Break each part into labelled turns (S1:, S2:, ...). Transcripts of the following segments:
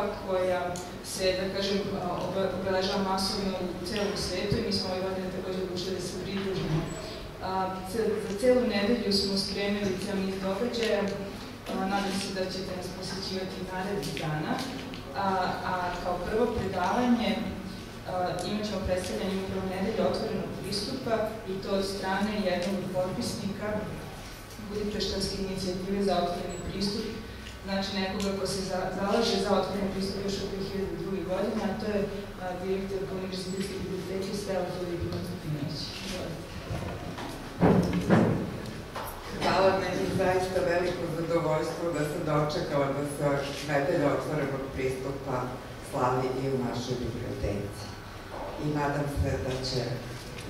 S1: pristupa koja se, da kažem, obeležava masovno u celom svetu i mi smo ove godine takođe odlučili da se pridružimo. Za celu nedelju smo spremili ceo niz događaja, nadam se da ćete nas posjećivati narednih dana. A, a kao prvo predavanje imat ćemo predstavljanje upravo nedelje otvorenog pristupa i to od strane jednog od potpisnika Budipreštanske inicijative za otvoreni pristup, znači nekoga ko se zalaže za otvoreni pristup još od 2002. godine, a to je direktor Univerzitetske biblioteke Stela Filipina Tupinović.
S2: Hvala, meni zaista veliko zadovoljstvo da sam dočekala da se nedelja otvorenog pristupa slavi i u našoj biblioteci i nadam se da, će,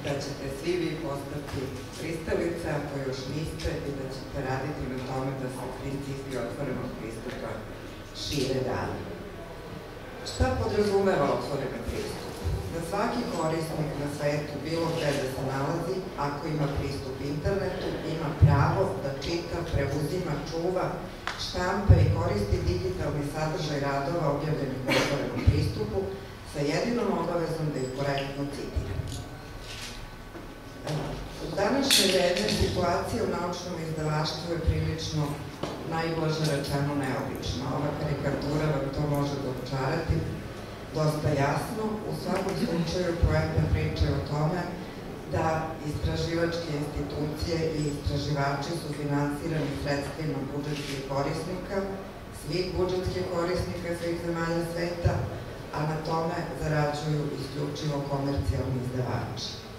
S2: da ćete svi vi postati pristalice, ako još niste, i da ćete raditi na tome da se principi otvorenog pristupa šire dalje. Šta podrazumeva otvoreni pristup? Da svaki korisnik na svetu, bilo gde da se nalazi, ako ima pristup internetu, ima pravo da čita, preuzima, čuva, štampa i koristi digitalni sadržaj radova objavljenih u otvorenom pristupu, sa jedinom obavezom da ih korektno citiram. U današnje vreme situacija u naučnom izdavaštvu je prilično najblaže rečeno neobična. Ova karikatura vam to može dočarati dosta jasno. U svakom slučaju projekta priča o tome da istraživačke institucije i istraživači su finansirani sredstvima budžetskih korisnika, svih budžetskih korisnika svih zemalja sveta, a na tome zarađuju isključivo komercijalni izdavači.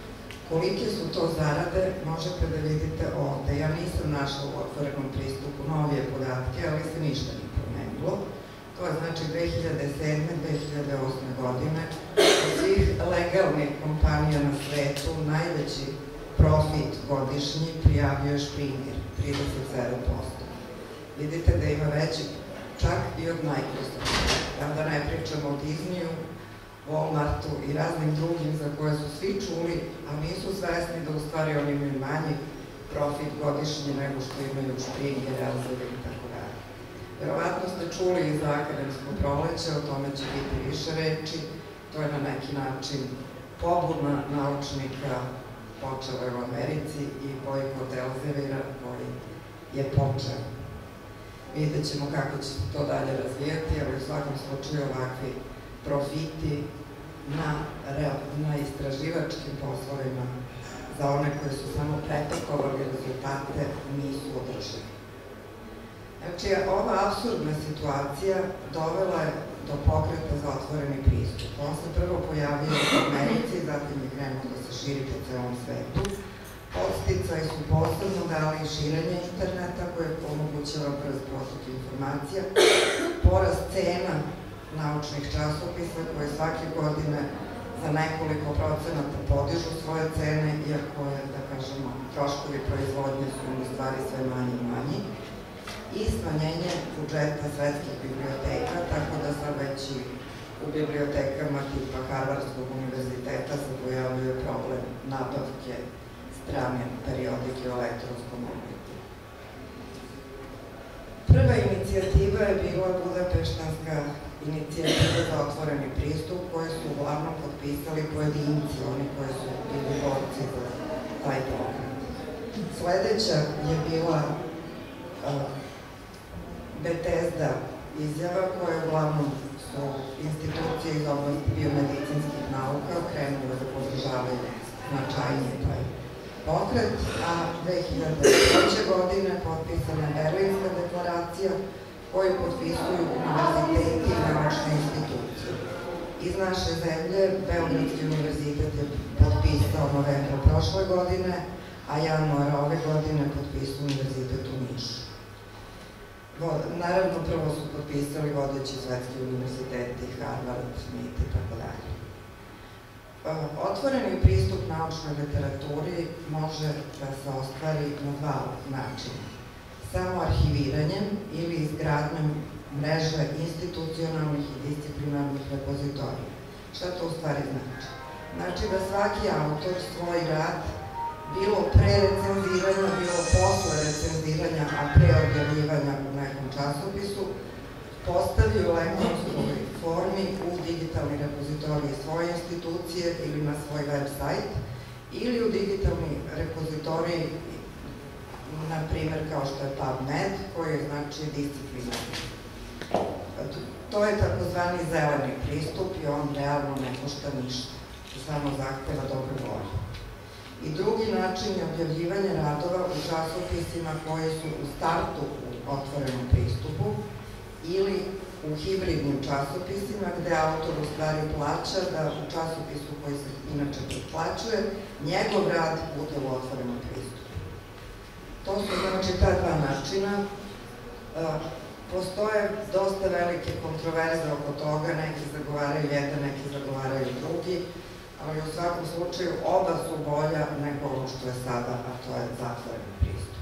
S2: Kolike su to zarade, možete da vidite ovde. Ja nisam našla u otvorenom pristupu novije podatke, ali se ništa nije promenilo. To je znači 2007. 2008. godine od svih legalnih kompanija na svetu najveći profit godišnji prijavio je Springer, 37%. Vidite da ima veći čak i od Microsofta. Da ne pričam o Disneyu, Walmartu i raznim drugim za koje su svi čuli, a nisu svesni da u stvari oni imaju manji profit godišnji nego što imaju Springer, Elsevier i tako dalje. Verovatno ste čuli i za akademsko proleće, o tome će biti više reči, to je na neki način pobudna naučnika počela u Americi i bojkot Elzevira koji je počeo Vidjet ćemo kako će to dalje razvijati, ali u svakom slučaju ovakvi profiti na, na istraživačkim poslovima za one koji su samo pretekovali rezultate nisu održivi. Znači, ova absurdna situacija dovela je do pokreta za otvoreni pristup. On se prvo pojavio u Americi, zatim je krenuo da se širi po celom svetu, Podsticaj su posebno dali širenje interneta koje omogućava brz protok informacija, porast cena naučnih časopisa koje svake godine za nekoliko procenata podižu svoje cene, iako je, da kažemo, troškovi proizvodnje su u stvari sve manji i manji, i smanjenje budžeta svetskih biblioteka, tako da sad već i u bibliotekama tipa Harvardskog univerziteta se pojavljuje problem nabavke strane periodike u elektronskom obliku. Prva inicijativa je bila Budapeštanska inicijativa za otvoreni pristup koju su uglavnom potpisali pojedinci, oni koji su bili borci za taj program. Sledeća je bila uh, Bethesda izjava koja uglavnom su institucije iz oblasti biomedicinskih nauka krenule da podržavaju značajnije taj pokret, a 2003. godine potpisana Berlinska deklaracija koju potpisuju univerziteti i naučne institucije. Iz naše zemlje Beogradski univerzitet je potpisao novembra prošle godine, a januara ove godine potpisao univerzitet u Nišu. Naravno, prvo su potpisali vodeći svetski univerziteti, Harvard, Smith i tako dalje. Otvoreni pristup naučnoj literaturi može da se ostvari na dva načina. Samo arhiviranjem ili izgradnjom mreže institucionalnih i disciplinarnih repozitorija. Šta to u stvari znači? Znači da svaki autor svoj rad bilo pre recenziranja, bilo posle recenziranja, a pre objavljivanja u nekom časopisu, postavi u elektronskoj formi u digitalni repozitorij svoje institucije ili na svoj web sajt, ili u digitalni repozitorij, na primer kao što je PubMed, koji je znači disciplinarni. To je takozvani zeleni pristup i on realno ne košta ništa, samo zahteva dobro volje. I drugi način je objavljivanje radova u časopisima koji su u startu u otvorenom pristupu ili u hibridnim časopisima gde autor u stvari plaća da u časopisu koji se inače pretplaćuje njegov rad bude u otvorenom pristupu. To su znači ta dva načina. E, postoje dosta velike kontroverze oko toga, neki zagovaraju jedan, neki zagovaraju drugi, ali u svakom slučaju oba su bolja nego ono što je sada, a to je zatvoreni pristup.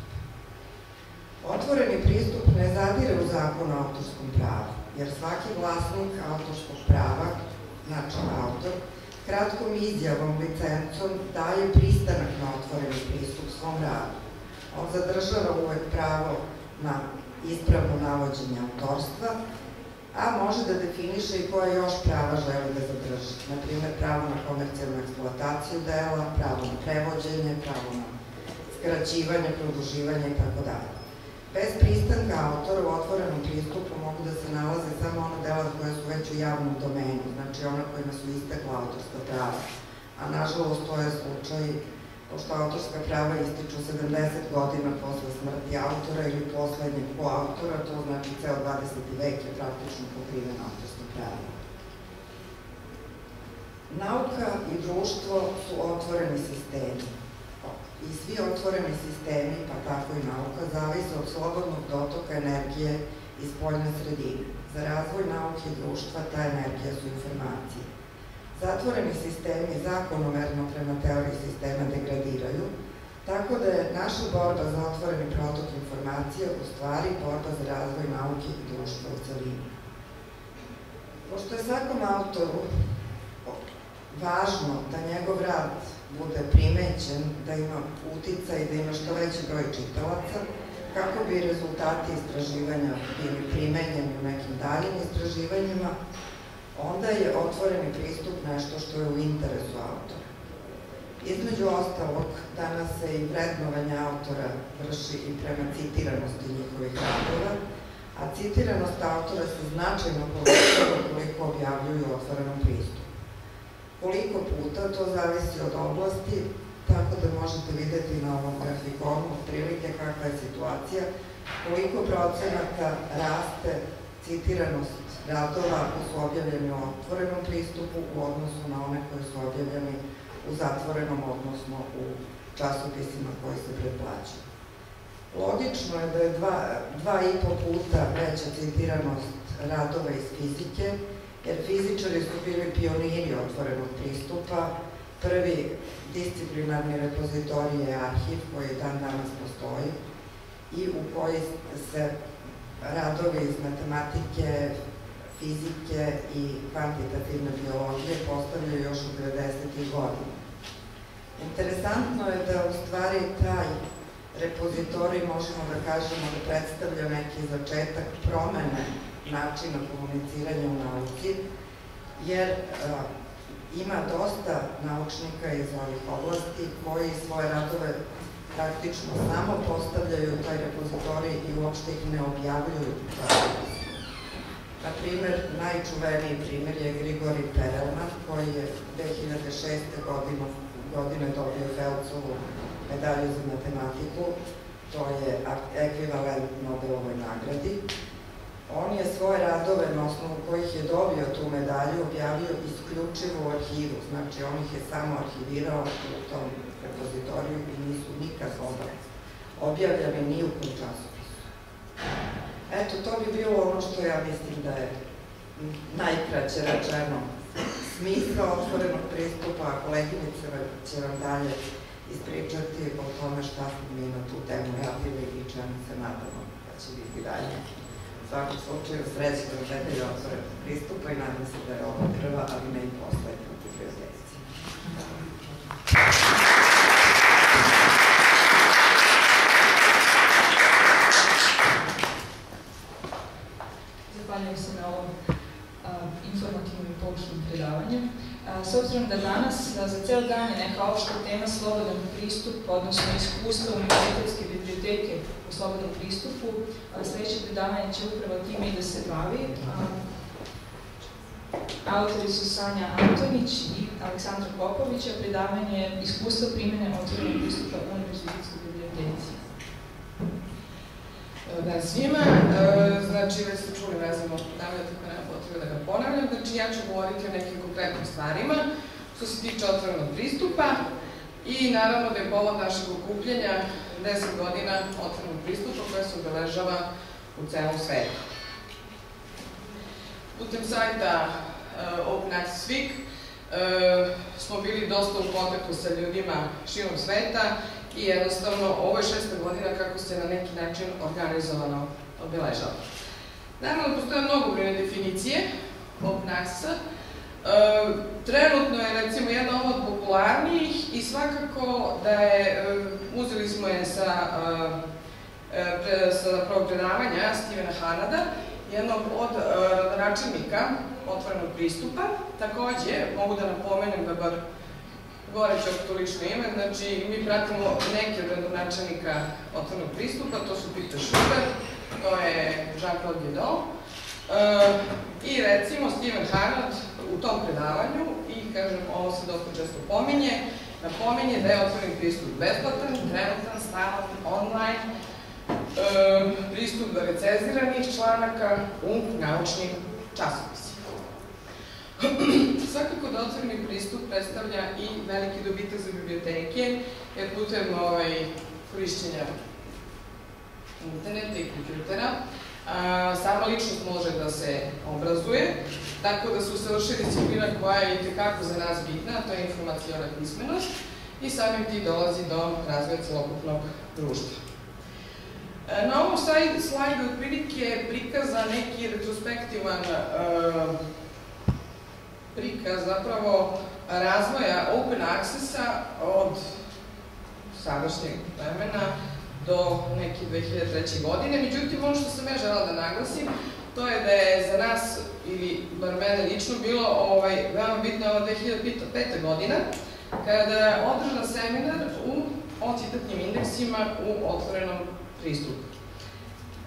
S2: Otvoreni pristup ne zadire u zakon o autorskom pravu, jer svaki vlasnik autorskog prava, znači autor, kratkom izjavom, licencom, daje pristanak na otvoreni pristup svom radu. On zadržava uvek pravo na ispravno navođenje autorstva, a može da definiše i koje još prava želi da zadrži. Naprimer, pravo na komercijalnu eksploataciju dela, pravo na prevođenje, pravo na skraćivanje, produživanje i tako dalje. Bez pristanka autora u otvorenom pristupu mogu da se nalaze samo ona dela koja su već u javnom domenu, znači ona kojima su istekla autorska prava. A nažalost to je slučaj pošto autorska prava ističu 70 godina posle smrti autora ili poslednjeg po autora, to znači ceo 20. vek je praktično pokriven autorskim pravima. Nauka i društvo su otvoreni sistemi. I svi otvoreni sistemi, pa tako i nauka, zavise od slobodnog dotoka energije iz poljne sredine. Za razvoj nauke i društva ta energija su informacije. Zatvoreni sistemi zakonomerno prema teoriji sistema degradiraju, tako da je naša borba za otvoreni protok informacija u stvari borba za razvoj nauke i društva u celini. Pošto je svakom autoru važno da njegov rad bude primećen, da ima utica i da ima što veći broj čitalaca, kako bi rezultati istraživanja bili primenjeni u nekim daljim istraživanjima, onda je otvoreni pristup nešto što je u interesu autora. Između ostalog, danas se i vrednovanje autora vrši i prema citiranosti njihovih radova, a citiranost autora se značajno povećava koliko objavljuju u otvorenom pristupu. Koliko puta, to zavisi od oblasti, tako da možete videti na ovom grafikonu otprilike kakva je situacija, koliko procenata raste citiranost radova ako su objavljeni u otvorenom pristupu u odnosu na one koji su objavljeni u zatvorenom, odnosno u časopisima koji se pretplaćaju. Logično je da je dva, dva i po puta veća citiranost radova iz fizike, jer fizičari su bili pioniri otvorenog pristupa. Prvi disciplinarni repozitorij je arhiv koji dan danas postoji i u koji se radovi iz matematike, fizike i kvantitativne biologije postavljaju još u 90. godina. Interesantno je da u stvari taj repozitorij možemo da kažemo da predstavlja neki začetak promene načina komuniciranja u nauci, jer ima dosta naučnika iz ovih oblasti koji svoje radove praktično samo postavljaju u taj repozitorij i uopšte ih ne objavljuju Na primer, najčuveniji primer je Grigori Perelman, koji je 2006. godine, godine dobio Felcovu medalju za matematiku, to je ekvivalent Nobelovoj nagradi. On je svoje radove na osnovu kojih je dobio tu medalju objavio isključivo u arhivu, znači on ih je samo arhivirao u tom repozitoriju i nisu nikad objavljeni ni u kom časopisu. Eto, to bi bilo ono što ja mislim da je najkraće rečeno smisla otvorenog pristupa, a koleginica će vam dalje ispričati o tome šta smo mi na tu temu radili i čemu se nadamo da će biti dalje. Svakom slučaju srećno nedelje otvorenog pristupa i nadam se da je ovo prva, ali ne i poslednja u biblioteci.
S1: informativnim i poučnim predavanjem. S obzirom da danas za ceo dan je neka opšta tema slobodan pristup, odnosno iskustva univerzitetske biblioteke u slobodnom pristupu, sledeće predavanje će upravo time i da se bavi. Autori su Sanja Antonić i Aleksandra Popović, a predavanje je iskustvo primene otvorenog pristupa u univerzitetskoj biblioteci.
S3: Da, svima, e, znači već ste čuli vezano predavanje, tako ne potrebe da ga ponavljam, znači ja ću govoriti o nekim konkretnim stvarima što se tiče otvorenog pristupa i naravno da je povod našeg okupljenja 10 godina otvorenog pristupa koja se obeležava u celom svetu. Putem sajta uh, Open Access Week uh, smo bili dosta u kontaktu sa ljudima širom sveta i jednostavno ovo je šesta godina kako se na neki način organizovano obeležava. Naravno, postoje mnogo brojne definicije Open Accessa. Uh, trenutno je recimo jedna od popularnijih i svakako da je, uh, uzeli smo je pre, sa zapravo predavanja Stevena Hanada jednog od rodonačelnika otvorenog pristupa. Takođe, mogu da napomenem da bar gore ću to lično ime, znači mi pratimo neke od rodonačelnika otvorenog pristupa, to su Peter Schubert, to je Jean-Claude Guédon, uh, i recimo Steven Harnad u tom predavanju, i kažem, ovo se dosta često pominje, napominje da je otvoren pristup besplatan, trenutan, stalan, online, e, pristup do recenziranih članaka u naučnim časopisima. Svakako da otvoreni pristup predstavlja i veliki dobitak za biblioteke, jer putem ovaj, korišćenja interneta i kompjutera, sama ličnost može da se obrazuje, tako da se usavrši disciplina koja je i tekako za nas bitna, a to je informacijona pismenost, i samim ti dolazi do razvoja celokupnog društva. E, na ovom slajdu otprilike je prikazan neki retrospektivan uh, prikaz zapravo razvoja open accessa od sadašnjeg vremena do neke 2003. godine. Međutim, ono što sam ja žela da naglasim, to je da je za nas, ili bar mene lično, bilo ovaj, veoma bitno ova 2005. godina, kada je održan seminar u, o citatnim indeksima u otvorenom pristupu.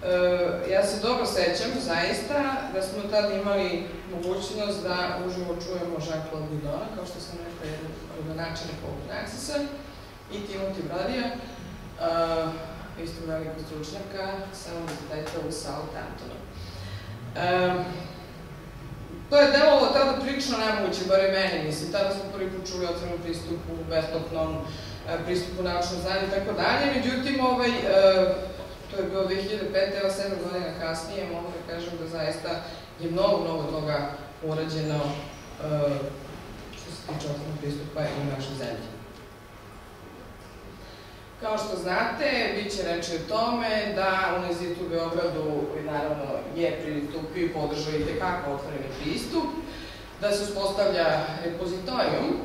S3: E, ja se dobro sećam, zaista, da smo tada imali mogućnost da uživo čujemo Guidona, kao što sam rekla, jedan od načelnika Open Accessa, i Timothy Bradija, uh, isto veliko stručnjaka sa univerziteta u Southamptonu. Um, to je delovalo tada prilično nemoguće, bar i meni, mislim, tada smo prvi put čuli otvornom pristupu, besplatnom pristupu naučnom znanju i tako dalje, međutim, ovaj, uh, to je bilo 2005. evo 7 godina kasnije, mogu da kažem da zaista je mnogo, mnogo toga urađeno uh, što se tiče otvornog pristupa i u našoj zemlji. Kao što znate, bit će reći o tome da Univerzitet u Beogradu naravno je pristupio i podržao i tekako otvoreni pristup, da se uspostavlja repozitorijum uh,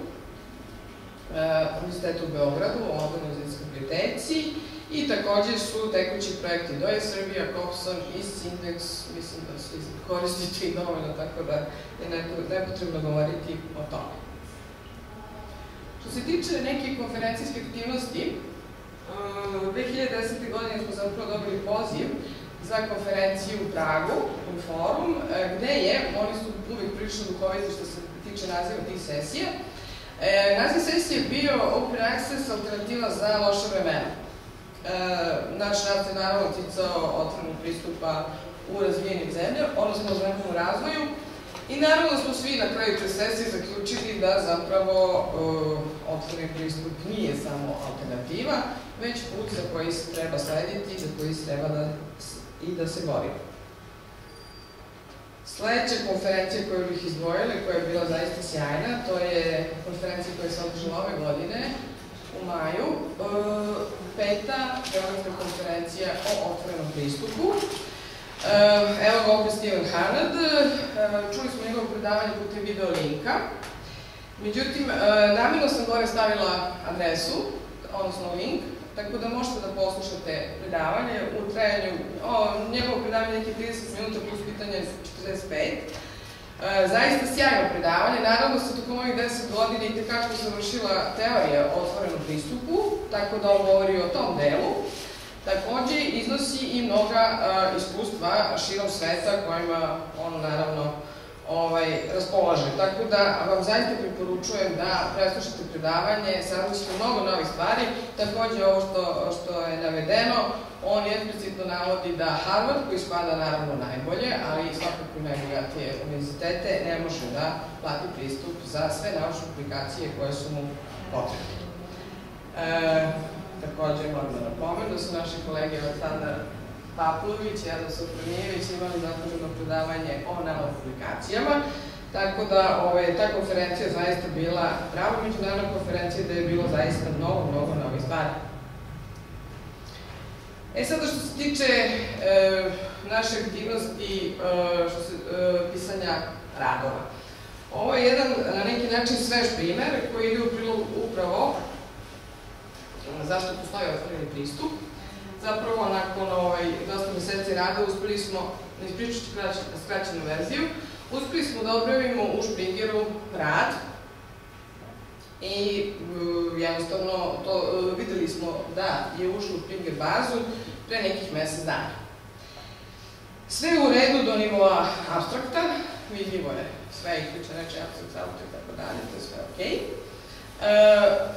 S3: Univerzitetu u Beogradu, u Univerzitetskoj biblioteci, I takođe su tekući projekti Doje Srbija, Kopson i Sindex, mislim da svi koristite i dovoljno, tako da je nepotrebno govoriti o tome. Što se tiče nekih konferencijskih aktivnosti, 2010. godine smo zapravo dobili poziv za konferenciju u Pragu, u forum, e, gde je, oni su uvijek prilično duhoviti što se tiče naziva tih sesija, e, naziv sesije je bio Open Access alternativa za loše vremena. E, naš rad se naravno ticao otvornog pristupa u razvijenim zemljama, odnosno u zemljom razvoju. I naravno smo svi na kraju te sesije zaključili da zapravo otvorni pristup nije samo alternativa, već put za koji se treba slediti i za koji se treba da, i da se bori. Sledeća konferencija koju bih izdvojila i koja je bila zaista sjajna, to je konferencija koja se održala ove godine u maju, uh, peta Beogradska konferencija o otvorenom pristupu. Uh, evo ga opet Steven Hanad, uh, čuli smo njegovo predavanje putem video linka. Međutim, uh, namjerno sam gore stavila adresu, odnosno link, tako da možete da poslušate predavanje u trajanju, o, njegovo predavanje je 30 minuta plus pitanje 45. zaista sjajno predavanje, naravno se tokom ovih 10 godina i tekako sam vršila teorije o otvorenom pristupu, tako da on govori o tom delu. Takođe, iznosi i mnoga iskustva širom sveta kojima on naravno ovaj, raspolaže. Tako da vam zaista preporučujem da preslušate predavanje, saznaćete mnogo novih stvari. Takođe ovo što, što je navedeno, on eksplicitno navodi da Harvard, koji spada naravno najbolje, ali i svakako najbogatije univerzitete, ne može da plati pristup za sve naučne aplikacije koje su mu potrebne. E, takođe moram da napomenu da su naši kolege Aleksandar Paplović i Adam Sofronijević imali zakoženo predavanje o nanopublikacijama, tako da ove, ovaj, ta konferencija zaista bila prava međunarodna konferencija da je bilo zaista mnogo, mnogo novih stvari. E sada što se tiče e, naše aktivnosti e, što se, e, pisanja radova. Ovo je jedan na neki način svež primer koji ide u prilog upravo zašto postoji otvoreni pristup zapravo nakon ovaj, dosta meseci rada uspeli smo, ne ispričat skraćenu verziju, uspeli smo da objavimo u Springeru rad i uh, jednostavno to, uh, videli smo da je ušlo u Springer bazu pre nekih mesec dana. Sve u redu do nivoa abstrakta, vidljivo je sve ikliče, neče abstrakt, auto i tako dalje, to je sve okej. E,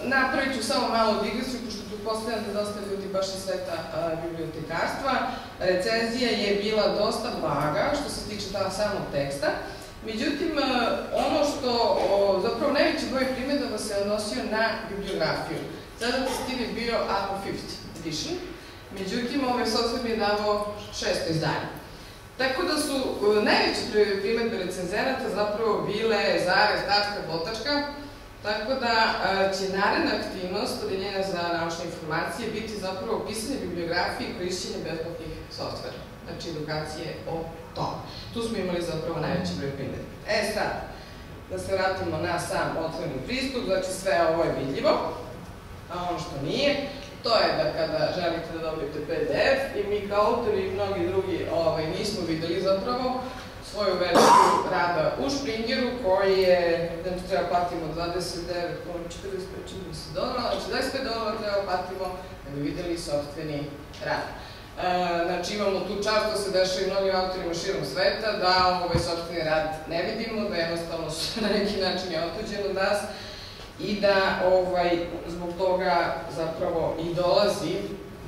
S3: napravit ću samo malo digresiju, pošto pretpostavljam da dosta ljudi baš iz sveta bibliotekarstva. Recenzija je bila dosta blaga što se tiče ta samog teksta. Međutim, ono što, zapravo najveći broj primjedova se odnosio na bibliografiju. Sada stil je bio Apple 5th edition, međutim, ovaj software mi je davao šesto izdanje. Tako da su najveće primedbe recenzenata zapravo bile zarez, tačka, dvotačka, Tako da će naredna aktivnost Odeljenja za naučne informacije biti zapravo pisanje bibliografije i korišćenje besplatnih softvera. Znači edukacije o tome. Tu smo imali zapravo najveći broj primjera. E sad, da se vratimo na sam otvoreni pristup, znači sve ovo je vidljivo, a ono što nije, to je da kada želite da dobijete PDF i mi kao autori i mnogi drugi ovaj, nismo videli zapravo, svoju verziju rada u Springeru koji je, da mi treba platimo 29,45 dolara, znači 25 dolara treba platimo da bi videli sopstveni rad. E, znači imamo tu čast da se dešava i mnogim autorima širom sveta, da ovaj sopstveni rad ne vidimo, da jednostavno na neki način je otuđen od nas i da ovaj, zbog toga zapravo i dolazi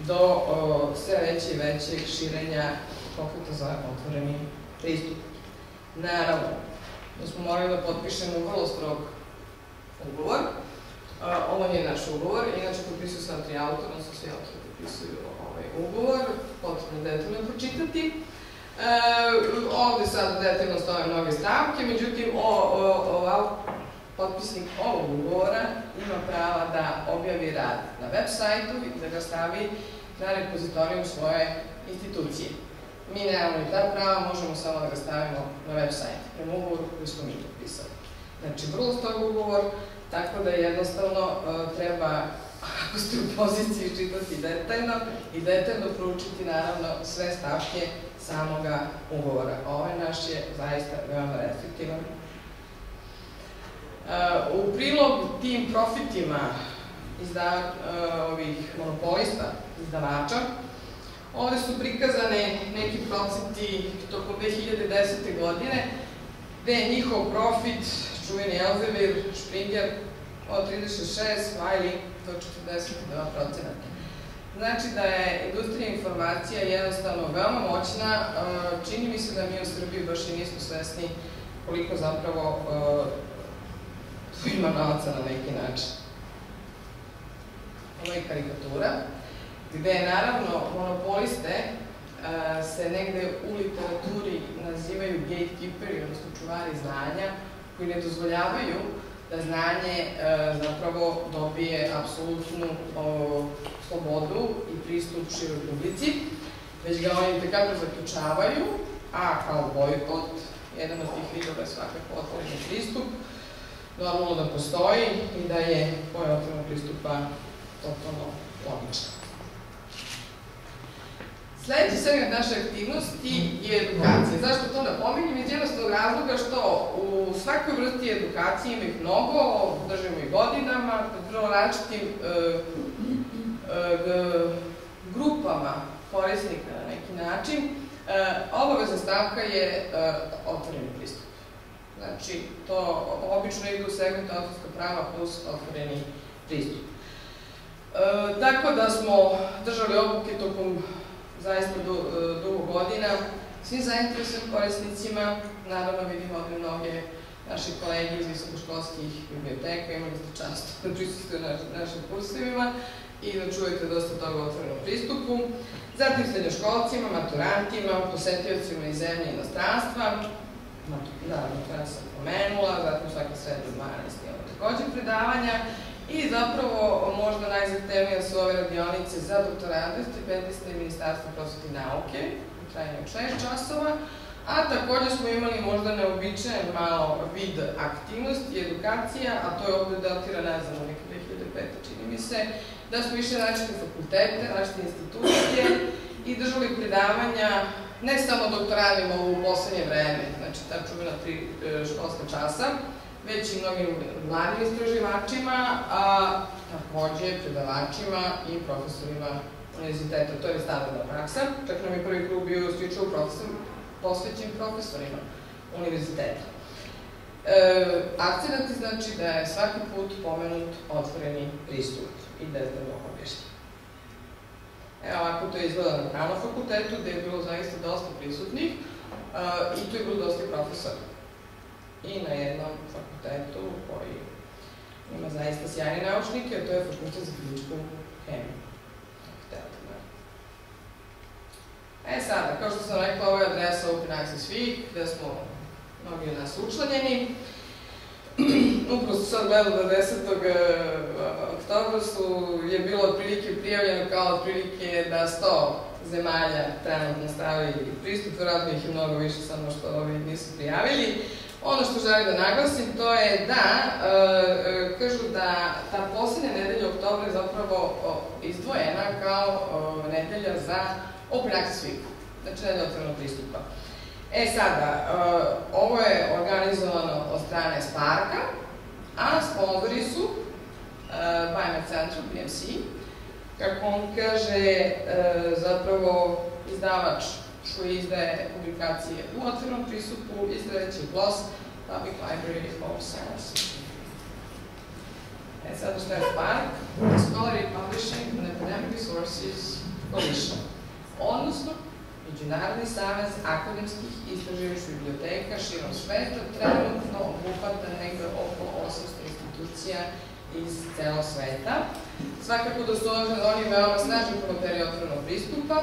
S3: do o, sve veće i većeg širenja pokreta za otvoreni pristup. Naravno, da smo morali da potpišemo vrlo strog ugovor. Ovo nije naš ugovor, inače potpisuju sva tri autora, odnosno svi autori potpisuju ovaj ugovor, potrebno detaljno pročitati. E, ovde sad detaljno stoje mnoge stavke, međutim, o, o, o, potpisnik ovog ugovora ima prava da objavi rad na web sajtu i da ga stavi na repozitorijum svoje institucije. Mi nemamo ni ta prava, možemo samo da ga stavimo na web sajt, prema ugovoru koji smo mi potpisali. Znači, vrlo stog ugovor, tako da jednostavno uh, treba, ako ste u poziciji, čitati detaljno i detaljno proučiti naravno sve stavke samoga ugovora. Ovaj naš je zaista veoma restriktivan. Uh, u prilog tim profitima izda, uh, ovih monopolista, izdavača, Ovde su prikazane neki procenti tokom 2010. godine, gde je njihov profit, čuveni Elsevier, Springer, od 36, Wiley do 42 procenata. Znači da je industrija informacija jednostavno veoma moćna, čini mi se da mi u Srbiji baš i nismo svesni koliko zapravo tu ima novaca na neki način. Ovo je karikatura gde naravno monopoliste uh, se negde u literaturi nazivaju gatekeeperi, odnosno čuvari znanja, koji ne dozvoljavaju da znanje uh, zapravo dobije apsolutnu slobodu i pristup široj publici, već ga oni tekako zaključavaju, a kao bojkot, jedan od tih vidova je svakako otvoreni pristup, normalno da postoji i da je koja otvorena pristupa totalno logična. Sledeći segment naše aktivnosti je edukacija. Zašto to napominjem? Iz jednostavnog razloga što u svakoj vrsti edukacije ima ih mnogo, držimo i godinama, vrlo različitim e, e, grupama korisnika na neki način. E, obaveza stavka je e, otvoreni pristup. Znači, to obično ide u segment autorska prava plus otvoreni pristup. E, tako da smo držali obuke tokom zaista e, dugo godina. Svim zainteresovanim korisnicima, naravno vidimo ovde mnoge naši kolege iz visokoškolskih biblioteka, imali ste čast da prisustuje na našim kursevima i da čujete dosta toga o otvorenom pristupu. Zatim srednjoškolcima, maturantima, posetiocima iz zemlje i inostranstva, da, matura sam pomenula, zatim svake srednje 12 imamo takođe predavanja i zapravo možda najzahtevnija su ove radionice za doktorante, stipendiste i prosvete i nauke, u trajanju od 6 časova, a takođe smo imali možda neobičajen malo vid aktivnosti i edukacija, a to je ovde datira, ne znam, neke 2005. čini mi se, da smo išli različite fakultete, različite institucije i držali predavanja ne samo doktoranima u poslednje vreme, znači ta čuvena tri e, školska časa, već i mnogim mladim istraživačima, a takođe predavačima i profesorima univerziteta. To je standardna praksa. Čak nam je prvi klub bio isključivo profesor, posvećen profesorima univerziteta. E, akcenat je znači da je svaki put pomenut otvoreni pristup i da je da objašnjeno. Evo ovako to izgleda na pravnom fakultetu, gde je bilo zaista dosta prisutnih uh, i tu je bilo dosta profesora. I na jednom fakultetu koji ima zaista sjajne naučnike, a to je fakultet za fizičku hemiju. E sada, kao što sam rekla, ovo je adresa Open Access Week, gde smo mnogi od nas učlanjeni. Upravo su sad gledali da 10. oktobra su, je bilo otprilike prijavljeno kao otprilike da 100 zemalja trenutno stavi pristup, vjerojatno ih je mnogo više, samo što ovi nisu prijavili. Ono što želim da naglasim to je da, e, kažu da ta poslednja nedelja oktobra je zapravo izdvojena kao nedelja za Access Week, znači nedelja otvorenog pristupa. E sada, uh, ovo je organizovano od strane Sparka, a sponzori su Biomed Centrum, BMC, kako on kaže, zapravo izdavač koji izdaje publikacije u otvornom pristupu, izdajeći PLOS, Public Library of Science. E sada što je Spark? Scholarly Publishing and Academic Resources Coalition. Odnosno, Međunarodni savez akademskih istraživačkih biblioteka širom sveta trenutno obuhvata negde oko 800 institucija iz celo sveta. Svakako da oni veoma snažni promoteri otvornog pristupa.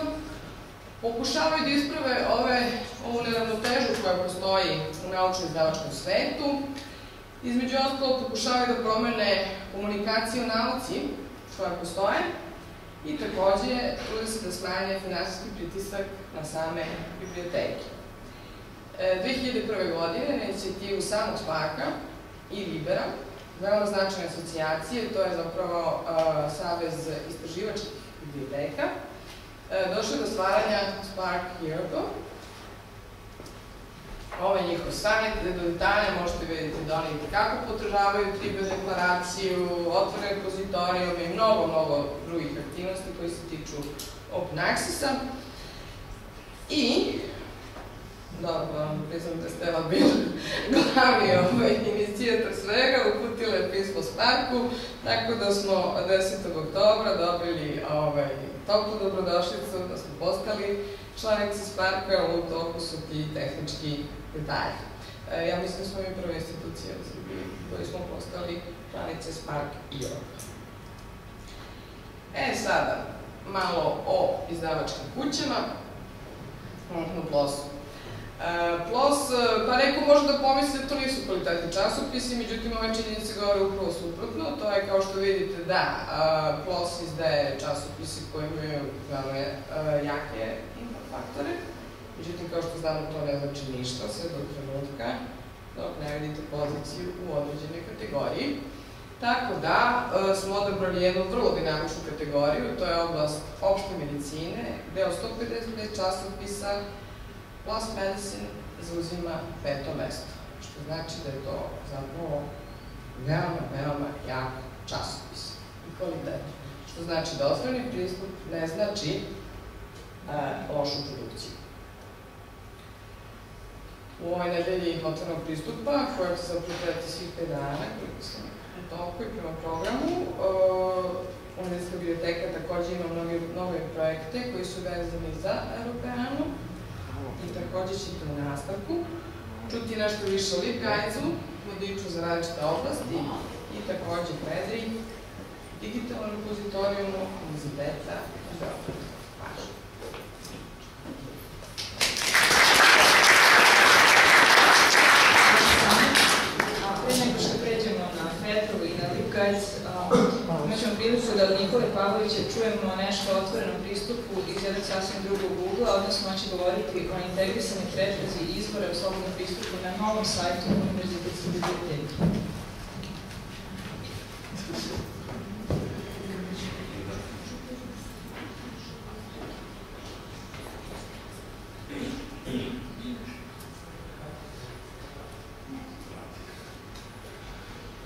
S3: Pokušavaju da isprave ove, ovu neravnotežu koja postoji u naučnom izdavačkom svetu. Između ostalo pokušavaju da promene komunikaciju nauci koja postoje, i takođe trude se da smanje finansijski pritisak na same biblioteke. 2001. godine na inicijativu samog Sparka i Libera, veoma značajne asocijacije, to je zapravo Savez istraživačkih biblioteka, došlo do stvaranja Spark Europe, Ovo je njihov sajt, gde do detalja možete vidjeti da oni kako potržavaju tribe deklaraciju, otvore repozitorijom i mnogo, mnogo drugih aktivnosti koji se tiču Open Accessa. I, dobro, vam priznam da ste evo bili glavni ovaj, inicijator svega, uputile pismo Sparku, tako da smo 10. oktobra dobili ovaj, toplu dobrodošlicu, da smo postali članice Sparka, u toku su ti tehnički detalje. E, ja mislim da smo mi prva institucija u Srbiji koji smo postali članice Spark Europe. E sada, malo o izdavačkim kućama, odnosno PLOS-u. E, PLOS, pa neko može da pomisli da to nisu kvalitetni časopisi, međutim ove činjenice govore upravo suprotno, to je kao što vidite da PLOS izdaje časopisi koji imaju veoma e, jake faktore, Međutim, kao što znamo, to ne znači ništa sve do trenutka dok ne vidite poziciju u određenoj kategoriji. Tako da e, smo odabrali jednu vrlo dinamičnu kategoriju, to je oblast opšte medicine, gde od 155 časopisa Plus Medicine zauzima peto mesto, što znači da je to zapravo veoma, veoma jak časopis i kvalitet. Što znači da osnovni pristup ne znači e, lošu produkciju. U ovoj nedelji otvornog pristupa, koja će se opretati svih 5 dana, koliko sam u toku i prema programu, uh, Universka biblioteka takođe ima mnoge nove projekte koji su vezani za Europeanu i takođe ćete u nastavku. Čuti nešto više o LibGuidesu, vodiču za različite oblasti. I takođe Pedri, digitalnom repozitorijumu Univerziteta u.
S1: Pre nego što pređemo na Petru i na imaćemo priliku da od Nikole Pavlovića čujemo nešto o otvorenom pristupu iz jednog sasvim drugog ugla, odnosno on će govoriti o integrisanim pretrazi izbora u slobodnom pristupu na novom sajtu Univerzitetske biblioteke.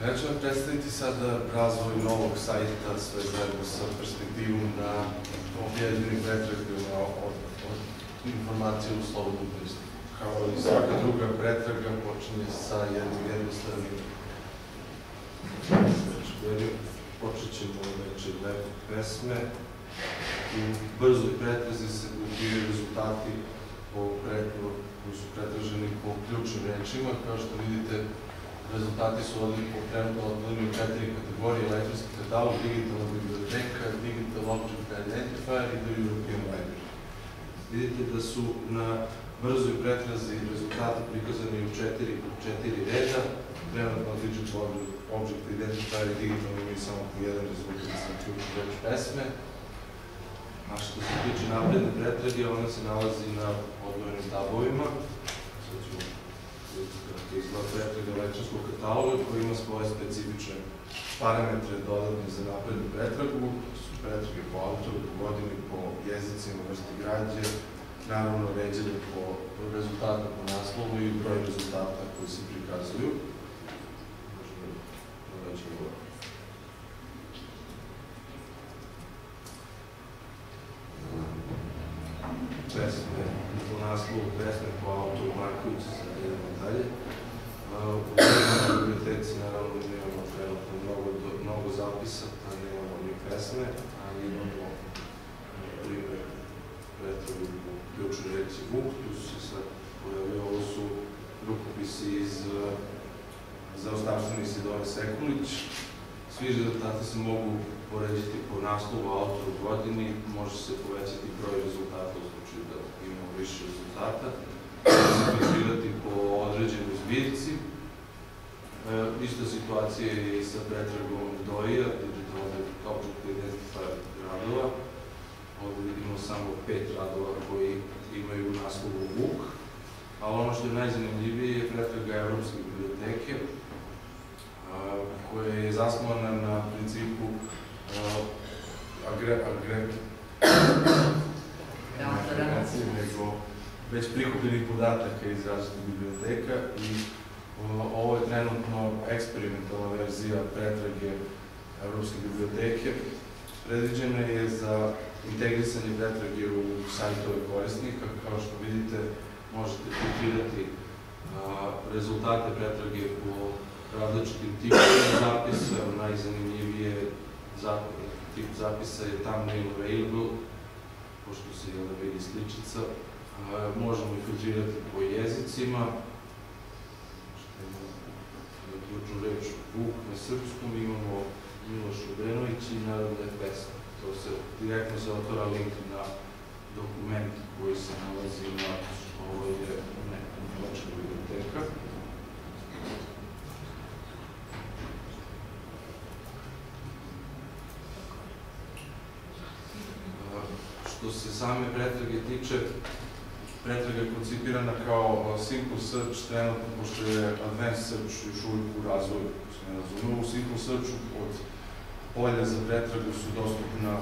S4: Ja ću vam predstaviti sada razvoj novog sajta sve zajedno sa perspektivom na objedini pretragama od, od informacije u slobodnom pristupu. Kao i svaka druga pretraga počinje sa jednim jednostavnim znači, počet ćemo znači, lepe pesme. U brzoj pretrazi se dobijaju rezultati po pretru, koji su pretraženi po ključnim rečima. Kao što vidite, Rezultati su odlično trenutno odvoljeni u četiri kategorije, elektronski katalog, digitalna biblioteka, digital object identifier i the European Library. Vidite da su na brzoj pretrazi rezultati prikazani u četiri, četiri reda, trenutno digital object identifier i digitalno imaju samo po jedan rezultat sa ključnu reč pesme. A što se tiče napredne pretrage, ona se nalazi na odvojenim tabovima. Sad ću izgleda pretraga elektronskog kataloga koji ima svoje specifične parametre dodatne za naprednu pretragu, su pretrage po autoru, po godini, po jezicima, vrsti građe, naravno ređene po rezultatu po naslovu i broj rezultata koji se prikazuju. Možemo da pesme po naslovu, pesme po autoru dalje. U biblioteci naravno nemamo trenutno mnogo, mnogo zapisa, pa nemamo ni pesme, ali imamo primjer pretragu po ključnoj reći Vuk, tu se sad pojavili, ovo su rukopisi iz zaostavšteni Sidone Sekulić. Svi rezultati se mogu poređati po naslovu, autoru, godini, može se povećati broj rezultata u slučaju da imamo više rezultata, se po određenoj zbirci. E, ista situacija je i sa pretragom DOI-a, Digital Object Identifier radova. Ovde vidimo samo pet radova koji imaju naslovu VUK, a ono što je najzanimljivije je pretraga Evropske biblioteke, koja je zasnovana na principu agre, agre, nego već prikupljenih podataka iz različitih biblioteka i ovo je eksperimentalna verzija pretrage Evropske biblioteke. Predviđena je za integrisanje pretrage u sajtove korisnika. Kao što vidite, možete filtrirati rezultate pretrage po različitim tipovima zapisa. Najzanimljivije tip zapisa je thumbnail available, pošto se jel da vidi sličica. Možemo filtrirati po jezicima. Ključnu reč Vuk na srpskom imamo Miloš Obrenović i Narodne pesme. To se direktno se otvara link na dokument koji se nalazi na ovoj je nemačka biblioteka. Što se same pretrage tiče, pretraga je koncipirana kao Simple Search trenutno, pošto je Advanced Search još uvijek u razvoju, se ne razumemo. U Simple Searchu od polja za pretragu su dostupna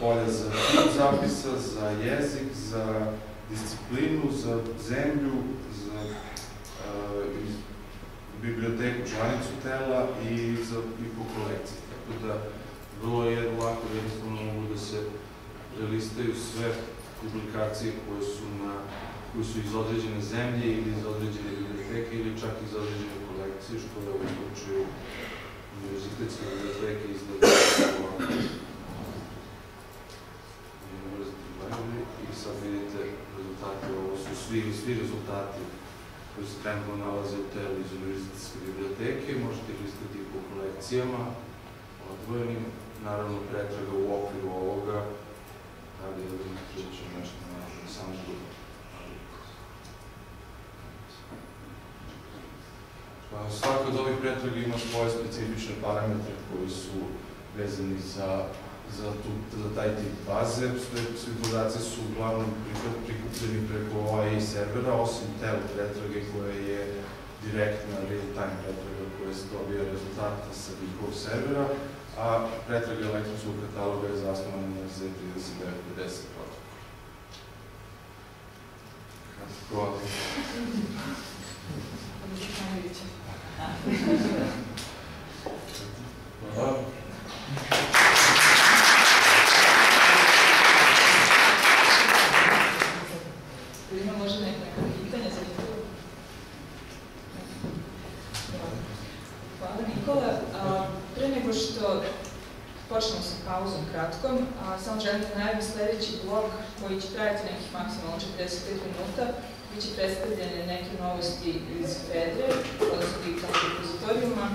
S4: polja za zapisa, za jezik, za disciplinu, za zemlju, za biblioteku članicu tela i za i po. Tako da vrlo je lako jednostavno mogu da se prelistaju sve publikacije koje su na koji su iz određene zemlje ili iz određene biblioteke ili čak iz određene kolekcije, što je u slučaju univerzitetske biblioteke izdali i sad vidite rezultate, ovo su svi, svi rezultati koji se trenutno nalaze u telu iz univerzitetske biblioteke, možete listati po kolekcijama, odvojenim, naravno pretraga u okviru ovoga, ali da mi priča nešto na sam drugo. Pa, svaka od ovih pretraga ima svoje specifične parametre koji su vezani za za, tu, za taj tip baze. Svi podaci su uglavnom prikupljeni preko OAI servera, osim tel pretrage koja je direktna real-time pretraga koja se dobija rezultata sa njihovog servera, a pretraga elektronskog kataloga je zasnovana na Z3950 protokolu. Kako. Hvala.
S1: počnemo sa pauzom kratkom, a samo želim da najavim sledeći blog koji će trajati nekih maksimalno 45 minuta, bit će predstavljene neke novosti iz Fedre, odnosno digitalnog repozitorijuma,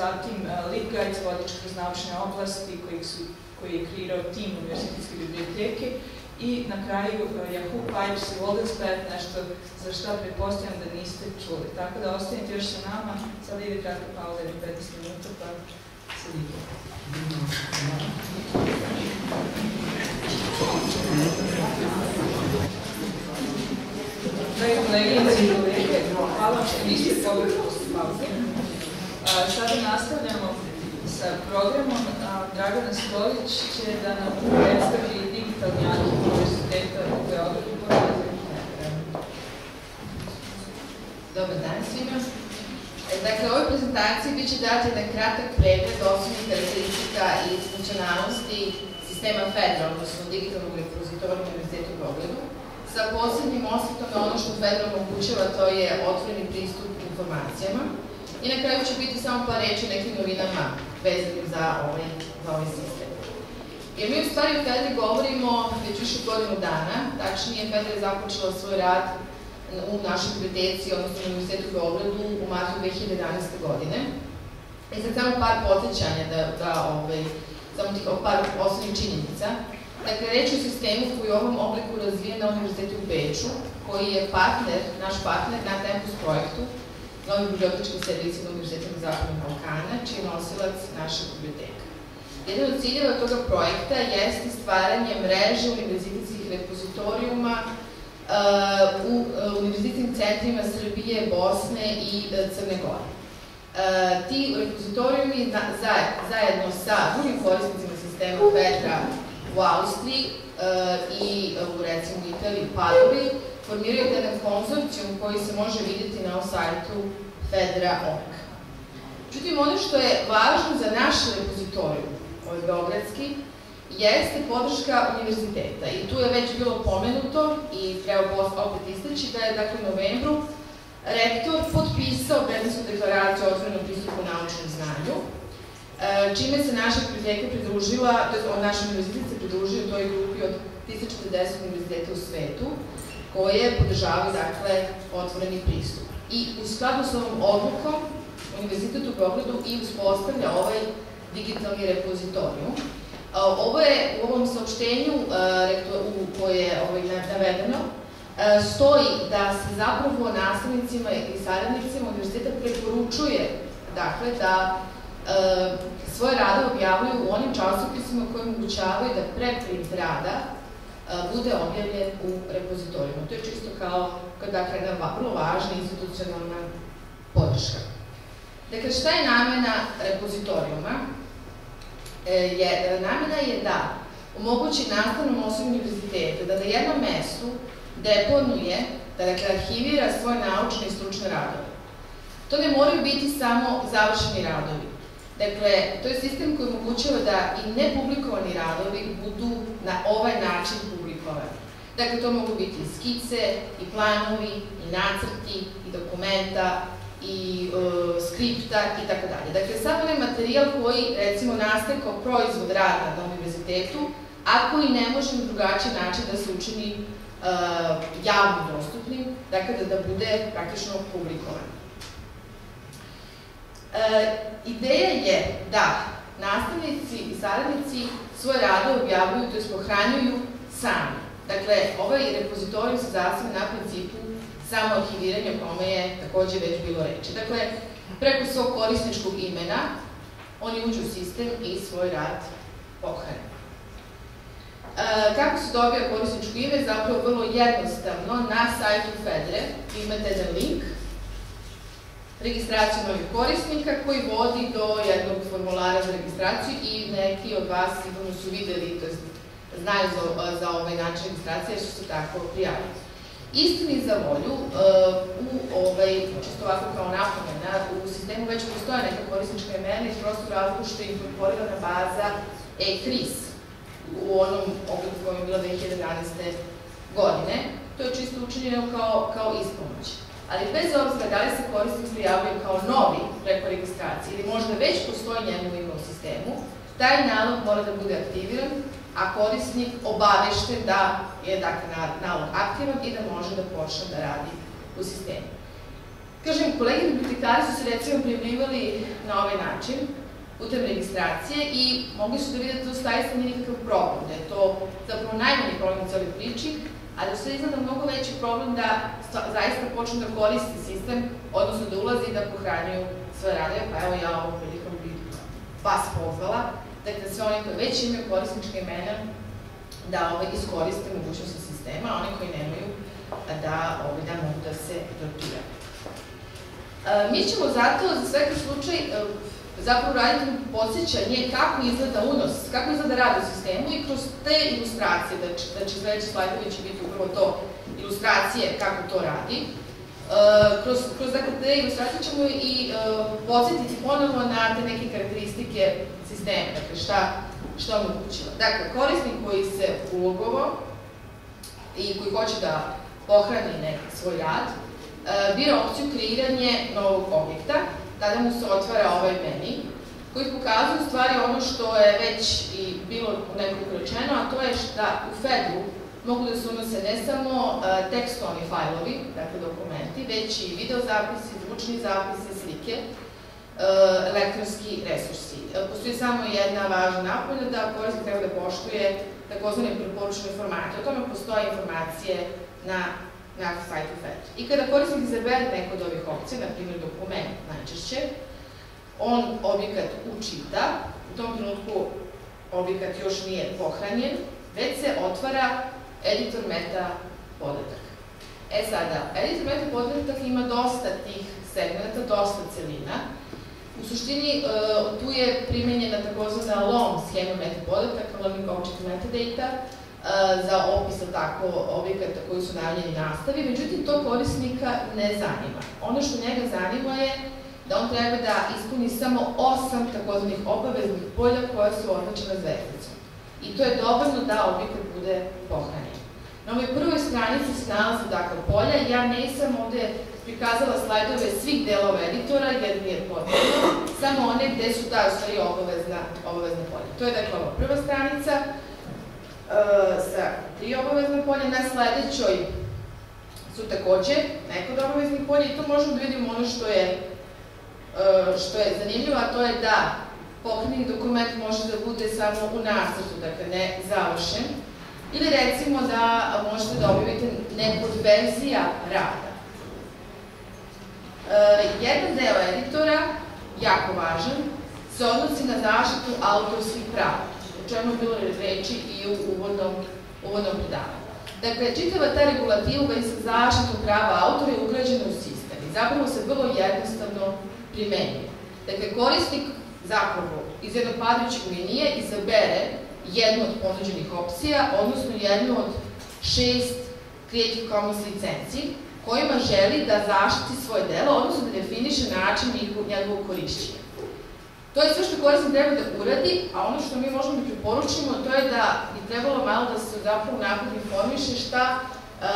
S1: zatim LibGuides, vodič kroz naučne oblasti koji, su, koji je kreirao tim univerzitetske biblioteke i na kraju Yahoo Pipes i Waldenspad, nešto za šta pretpostavljam da niste čuli. Tako da ostanite još sa nama, sada ide kratka pauza, 15 minuta, pa sedite. Dragi koleginice i kolege, hvala što niste pauze. Sada nastavljamo sa programom. Dragana Stolić će da nam predstavi digitalni arhiv Univerziteta u Beogradu.
S5: Dobar dan svima. Dakle, u ovoj prezentaciji bit će dati jedan kratak pregled osnovnih karakteristika i funkcionalnosti sistema FEDRA, odnosno digitalnog repozitorija Univerzitetu u Beogradu, sa posebnim osvetom na ono što FEDRA omogućava, to je otvoreni pristup informacijama. I na kraju će biti samo par reći o nekim novinama vezanim za ovaj, za ovaj sistem. Jer mi u stvari u FEDRI govorimo već više godinu dana, tačnije FEDRA je započela svoj rad u našoj biblioteci, odnosno na Univerzitetu u Beogradu u martu 2011. godine. I sad samo par podsjećanja da, da ovaj, samo tih par osnovnih činjenica. Dakle, reč je o sistemu koji je u ovom obliku razvijen na Univerzitetu u Beču, koji je partner, naš partner na Tempus projektu, novi bibliotečki servisi na Univerzitetu Zapadnog Balkana, čiji je nosilac naša biblioteka. Jedan od ciljeva toga projekta jeste stvaranje mreže univerzitetskih repozitorijuma u univerzitetskim centrima Srbije, Bosne i e, Crne Gore. Ti repozitorijumi zajedno sa drugim korisnicima sistema FEDRA u Austriji e, i u recimo Italiji, Padovi, formiraju jedan konzorcijum koji se može videti na sajtu FEDRA.org. Međutim, ono što je važno za naš repozitorijum, ovaj Beogradski, jeste podrška univerziteta i tu je već bilo pomenuto i treba opet istaći da je dakle u novembru rektor potpisao prednosnu deklaraciju o otvorenom pristupu naučnom znanju, e, čime se naša biblioteka pridružila, to je naš univerzitet se pridružio toj grupi od 340 univerziteta u svetu, koje podržavaju, dakle, otvoreni pristup. I u skladu s ovom odlukom, Univerzitet u Beogradu i uspostavlja ovaj digitalni repozitorijum, Ovo je u ovom saopštenju u koje je ovaj, navedeno, stoji da se zapravo nastavnicima i saradnicima univerziteta preporučuje dakle, da svoje rade objavljuju u onim časopisima koji omogućavaju da preprint rada bude objavljen u repozitorijumu. To je čisto kao, dakle, jedna vrlo važna institucionalna podrška. Dakle, šta je namena repozitorijuma? E, namena je da omogući nastavnom osobu univerziteta da na jednom mestu deponuje, da dakle, arhivira svoje naučne i stručne radove. To ne moraju biti samo završeni radovi. Dakle, to je sistem koji omogućava da i nepublikovani radovi budu na ovaj način publikovani. Dakle, to mogu biti i skice, i planovi, i nacrti, i dokumenta, i e, skripta i tako dalje. Dakle, samo onaj materijal koji, recimo, nastaje kao proizvod rada na univerzitetu, ako i ne može na drugačiji način da se učini e, javno dostupnim, dakle, da, da bude praktično publikovan. E, ideja je da nastavnici i saradnici svoje rade objavljuju, to je pohranjuju sami. Dakle, ovaj repozitorij se zasebe na principu samo arhiviranje o kome je takođe već bilo reči. Dakle, preko svog korisničkog imena oni uđu u sistem i svoj rad pohrane. E, kako se dobija korisničko ime? Zapravo vrlo jednostavno. Na sajtu Fedre imate jedan link registraciju novih korisnika koji vodi do jednog formulara za registraciju i neki od vas sigurno su videli, to znaju za, za ovaj način registracije jer su se tako prijavili. Istini za volju, uh, u ovaj, čisto ovako kao napomena, u sistemu već postoje neka korisnička imena iz prostog razloga što je inkorporirana baza e-KRIS u onom obliku kojem je bila 2011. godine. To je čisto učinjeno kao, kao ispomoć. Ali bez obzira da li se korisnik prijavljaju kao novi preko registracije ili možda već postoji njemu ime u sistemu, taj nalog mora da bude aktiviran a korisnik obavešten da je dakle, nalog aktivan i da može da počne da radi u sistemu. Kažem, kolegi bibliotekari su se recimo prijavljivali na ovaj način, putem registracije i mogli su da vide da to staista nije nikakav problem, da je to zapravo najmanji problem u celoj priči, a da se izgleda mnogo veći problem da zaista počnu da koriste sistem, odnosno da ulaze i da pohranjuju svoje radove, pa evo ja ovom prilikom bih vas pozvala dakle sve oni koji već imaju korisničke imena, da ovaj, iskoriste mogućnosti sistema, a oni koji nemaju, da, ovaj, da mogu da se dotira. E, mi ćemo zato za svaki slučaj e, zapravo raditi podsjećanje kako izgleda unos, kako izgleda rad u sistemu i kroz te ilustracije, će sledeći slajdovi će biti upravo to, ilustracije kako to radi. E, kroz, kroz dakle, te ilustracije ćemo i e, podsjetiti ponovo na te neke karakteristike sistema, dakle šta, šta omogućava. Dakle, korisnik koji se ulogovao i koji hoće da pohrani neki svoj rad, e, bira opciju kreiranje novog objekta, tada mu se otvara ovaj meni, koji pokazuje u stvari ono što je već i bilo nekoliko rečeno, a to je da u Fedu mogu da se unose ne samo uh, tekstovni fajlovi, dakle dokumenti, već i video zapisi, zvučni zapisi, slike, uh, elektronski resursi. Uh, postoji samo jedna važna napolja da korisnik treba da poštuje takozvane preporučene formate. O tome postoje informacije na na sajtu FED. I kada korisnik izabere neko od ovih opcija, na primjer dokument najčešće, on objekat učita, u tom trenutku objekat još nije pohranjen, već se otvara editor meta podataka. E sada, editor meta podataka ima dosta tih segmenta, dosta celina. U suštini, e, tu je primenjena takozvana LOM schema meta podataka, Learning Object Metadata, za opis tako objekata koji su navljeni nastavi, međutim to korisnika ne zanima. Ono što njega zanima je da on treba da ispuni samo osam takozvanih obaveznih polja koja su označena zvezdicom. I to je dovoljno da objekat bude pohranjen. Na ovoj prvoj stranici se nalaze dakle polja, ja nisam ovde prikazala slajdove svih delova editora jer mi je potrebno, samo one gde su ta stvari obavezna, obavezna polja. To je dakle ova prva stranica sa tri obavezne polja, na sledećoj su takođe neko od obaveznih polja i tu možemo da vidimo ono što je e, što je zanimljivo, a to je da pokrenjeni dokument može da bude samo u nacrtu, dakle ne završen, ili recimo da možete da objavite neku od verzija rada. E, jedan deo editora, jako važan, se odnosi na zaštitu autorskih prava, o čemu je bilo reči i u uvodnom uvodnom predavanju. Dakle, čitava ta regulativa u sa zaštitom prava autora je ugrađena u sistem i zapravo se vrlo jednostavno primenjuje. Dakle, korisnik zapravo iz jednog padajućeg menija izabere jednu od ponuđenih opcija, odnosno jednu od šest Creative Commons licenci, kojima želi da zaštiti svoje delo, odnosno da definiše način njegovog korišćenja. To je sve što korisnik treba da uradi, a ono što mi možemo da preporučimo, to je da bi trebalo malo da se zapravo napad informiše šta uh,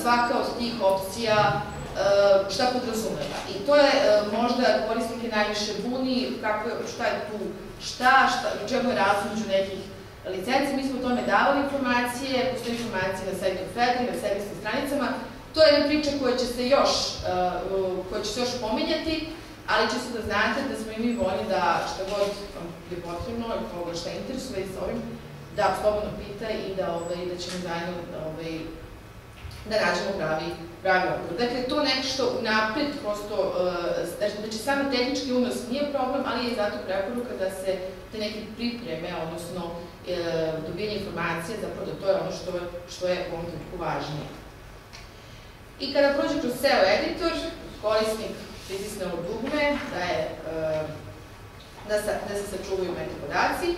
S5: svaka od tih opcija uh, šta podrazumeva. I to je uh, možda korisnike najviše buni, kako, šta je tu, šta, šta, u čemu je različu nekih licenci. Mi smo o tome davali informacije, postoje informacije na sajtu FEDRI, na servisnim stranicama. To je jedna priča koja će se još, koja će se još pominjati, ali čisto da znate da smo i mi voljni da šta god vam je potrebno, koga šta interesuje i s ovim, da slobodno pita i da, ovaj, da ćemo zajedno da, ovaj, da nađemo pravi, pravi odgovor. Dakle, to nešto napred, prosto, uh, znači samo tehnički unos nije problem, ali je zato preporuka da se te neke pripreme, odnosno uh, dobijanje informacije, zapravo da to je ono što, što je u ovom trenutku važnije. I kada prođe kroz SEO editor, korisnik pritisne ovo dugme, da, je, e, da, sa, da se sačuvaju metapodaci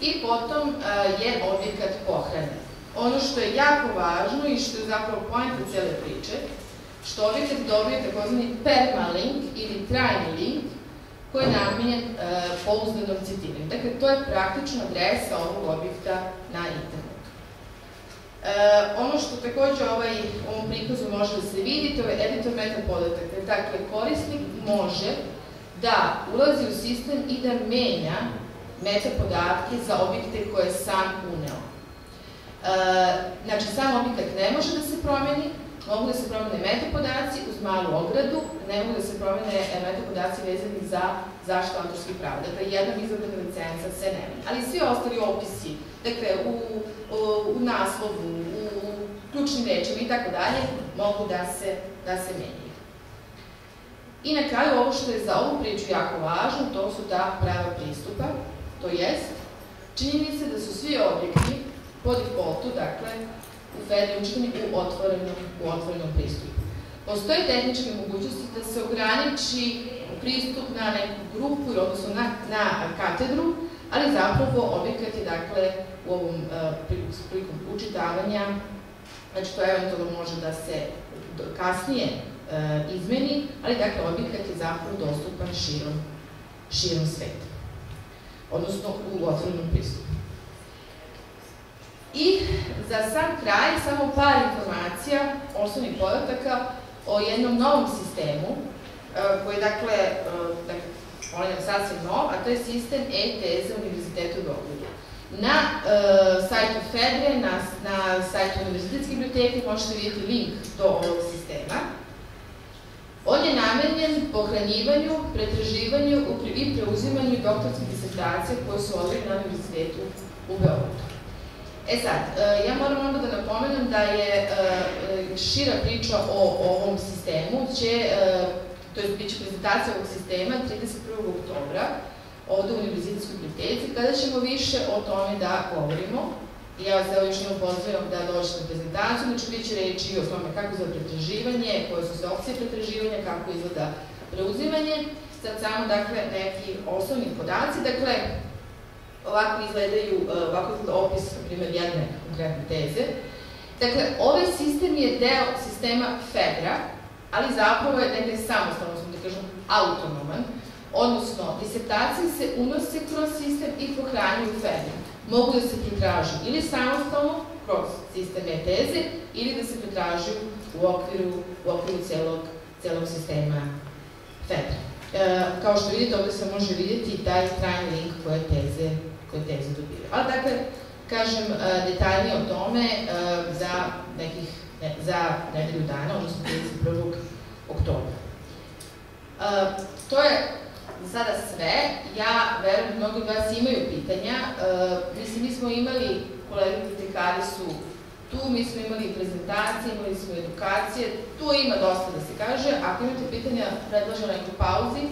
S5: i potom e, je objekat pohranjen. Ono što je jako važno i što je zapravo pojenta cele priče, što objekat dobije takozvani permalink ili trajni link koji je namenjen e, pouzdanom citiranju. Dakle, to je praktično adresa ovog objekta na internetu. E, ono što takođe ovaj, ovom prikazu može da se vidi, to je editor meta podataka. Dakle, korisnik može da ulazi u sistem i da menja meta podatke za objekte koje je sam uneo. E, znači, sam objekat ne može da se promeni, mogu da se promene meta podaci uz malu ogradu, ne mogu da se promene meta podaci vezani za zaštitu autorskih prava. Dakle, jedna izabrana licenca se ne menja. Ali svi ostali opisi, dakle, u, u, u naslovu, u ključnim rečima i tako dalje, mogu da se, da se menjaju. I na kraju, ovo što je za ovu priču jako važno, to su ta prava pristupa, to jest činjenica da su svi objekti po defaultu, dakle, u FED učinjeni u otvorenom, u otvorenom pristupu. Postoje tehničke mogućnosti da se ograniči pristup na neku grupu, odnosno na, na katedru, ali zapravo objekat je, dakle, u ovom uh, prilikom učitavanja, znači to eventualno može da se kasnije uh, izmeni, ali dakle objekat je zapravo dostupan širom, širom sveta, odnosno u otvorenom pristupu. I za sam kraj, samo par informacija, osnovnih podataka o jednom novom sistemu, uh, koji je dakle, dakle ponavljam sasvim nov, a to je sistem e-teze Univerzitetu u Beogradu. Na uh, sajtu FEDRE, na, na sajtu Univerzitetske biblioteke možete vidjeti link do ovog sistema. On je namenjen pohranjivanju, pretraživanju i preuzimanju doktorskih disertacija koje su odvijene na Univerzitetu u Beogradu. E sad, uh, ja moram onda da napomenem da je uh, šira priča o, ovom sistemu, će to je biće prezentacija ovog sistema 31. oktobra ovde u Univerzitetskoj biblioteci, kada ćemo više o tome da govorimo. Ja vas evo jednom pozivam da dođete na prezentaciju, znači bit će reći o tome kako izgleda pretraživanje, koje su se opcije pretraživanja, kako izgleda preuzimanje. Sad samo, dakle, neki osnovni podaci. Dakle, ovako izgledaju, ovako izgleda opis, na primjer, jedne konkretne teze. Dakle, ovaj sistem je deo sistema FEDRA, ali zapravo je negde samostalno, sam da kažem, autonoman, odnosno, disertacije se unose kroz sistem i pohranjuju FEDEM. Mogu da se pretražu ili samostalno, kroz sistem e-teze, ili da se pretražuju u okviru, u okviru celog, celog sistema FEDEM. E, kao što vidite, ovde se može vidjeti taj trajni link koje teze, koje teze dobiju. Ali dakle, kažem e, detaljnije o tome e, za nekih ne, za nedelju dana, odnosno 31. oktobra. Uh, to je sada sve. Ja verujem da mnogi od vas imaju pitanja. Mislim, mi smo imali, kolegi bibliotekari su tu, mi smo imali prezentacije, imali smo edukacije, tu ima dosta da se kaže. Ako imate pitanja, predlažem neku pauzi.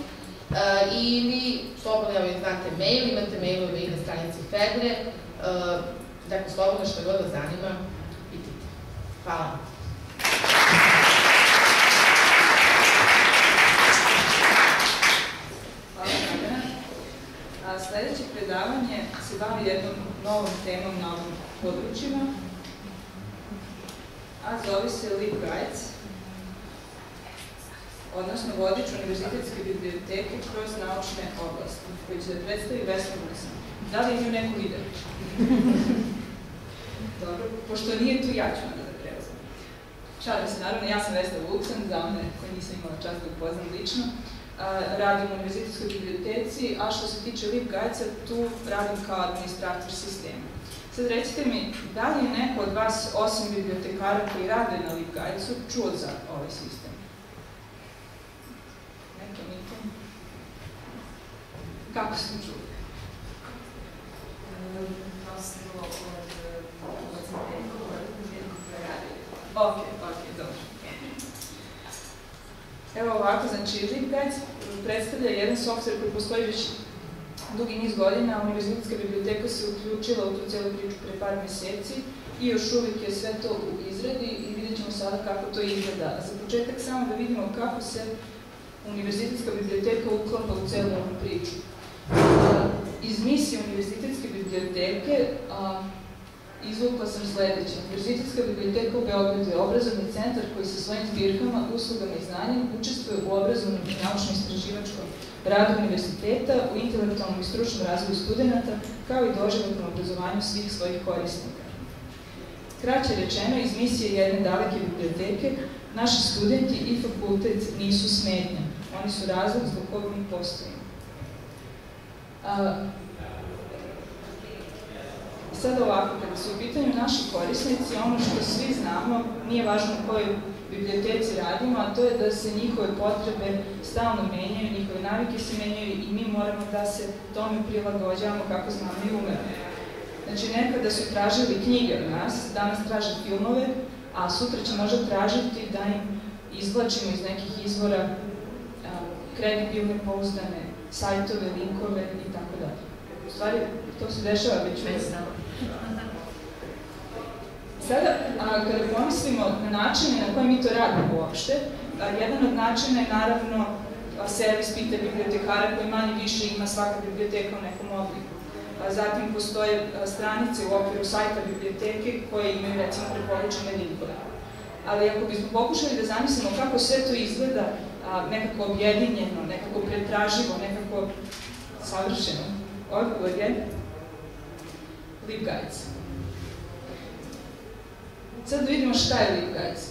S5: Uh, ili slobodno, evo znate mail, imate mailove i na stranici Fedre, uh, Dakle, slobodno što god vas zanima, pitajte. Hvala.
S1: Sledeće predavanje se bavi jednom novom temom na ovim područjima, a zove se Lip Guides, odnosno vodič univerzitetske biblioteke kroz naučne oblasti, koji će da predstavi Vesna Vusan. Da li imaju neko video? Dobro, pošto nije tu, ja ću onda da preuzem. Šalim se, naravno, ja sam Vesna Vuksan, za one koji nisam imala čast da upoznam lično. Radim u univerzitetskoj biblioteci, a što se tiče Lip Guidesa, tu radim kao administrator sistema. Sad recite mi, da li je neko od vas, osim bibliotekara koji rade na Lip Guidesu, čuo za ovaj sistem? Nike? Kako ste čuli? Ok, ok, dobro. Evo ovako, znači LibGuides predstavlja jedan software koji postoji već dugi niz godina, Univerzitetska biblioteka se uključila u tu celu priču pre par meseci i još uvijek je sve to u izradi i vidjet ćemo sada kako to izgleda. Za početak samo da vidimo kako se Univerzitetska biblioteka uklapa u celu ovu priču. Iz misije Univerzitetske biblioteke a, izvukla sam sledeće. Univerzitetska biblioteka u Beogradu je obrazovni centar koji sa svojim zbirkama, uslugama i znanjem učestvuje u obrazovnom i naučno-istraživačkom radu univerziteta, u intelektualnom i stručnom razvoju studenta, kao i doživotnom obrazovanju svih svojih korisnika. Kraće rečeno, iz misije jedne daleke biblioteke, naši studenti i fakultet nisu smetnja. Oni su razlog zbog kog mi postojimo. Sad ovako, kada su u pitanju naši korisnici, ono što svi znamo, nije važno u kojoj biblioteci radimo, a to je da se njihove potrebe stalno menjaju, njihove navike se menjaju i mi moramo da se tome prilagođavamo kako znamo i umemo. Znači, nekada su tražili knjige od nas, danas traže filmove, a sutra će možda tražiti da im izvlačimo iz nekih izvora kredibilne, pouzdane sajtove, linkove i tako dalje. U stvari, to se dešava već već Sada, a, kada pomislimo na načine na koje mi to radimo uopšte, a, jedan od načina je naravno a, servis pita bibliotekara koji manje više ima svaka biblioteka u nekom obliku. A, zatim postoje a, stranice u okviru sajta biblioteke koje imaju recimo preporučene linkove. Ali ako bismo pokušali da zamislimo kako sve to izgleda nekako objedinjeno, nekako pretraživo, nekako savršeno, odgovor je LibGuides. Sad da vidimo šta je LibGuides.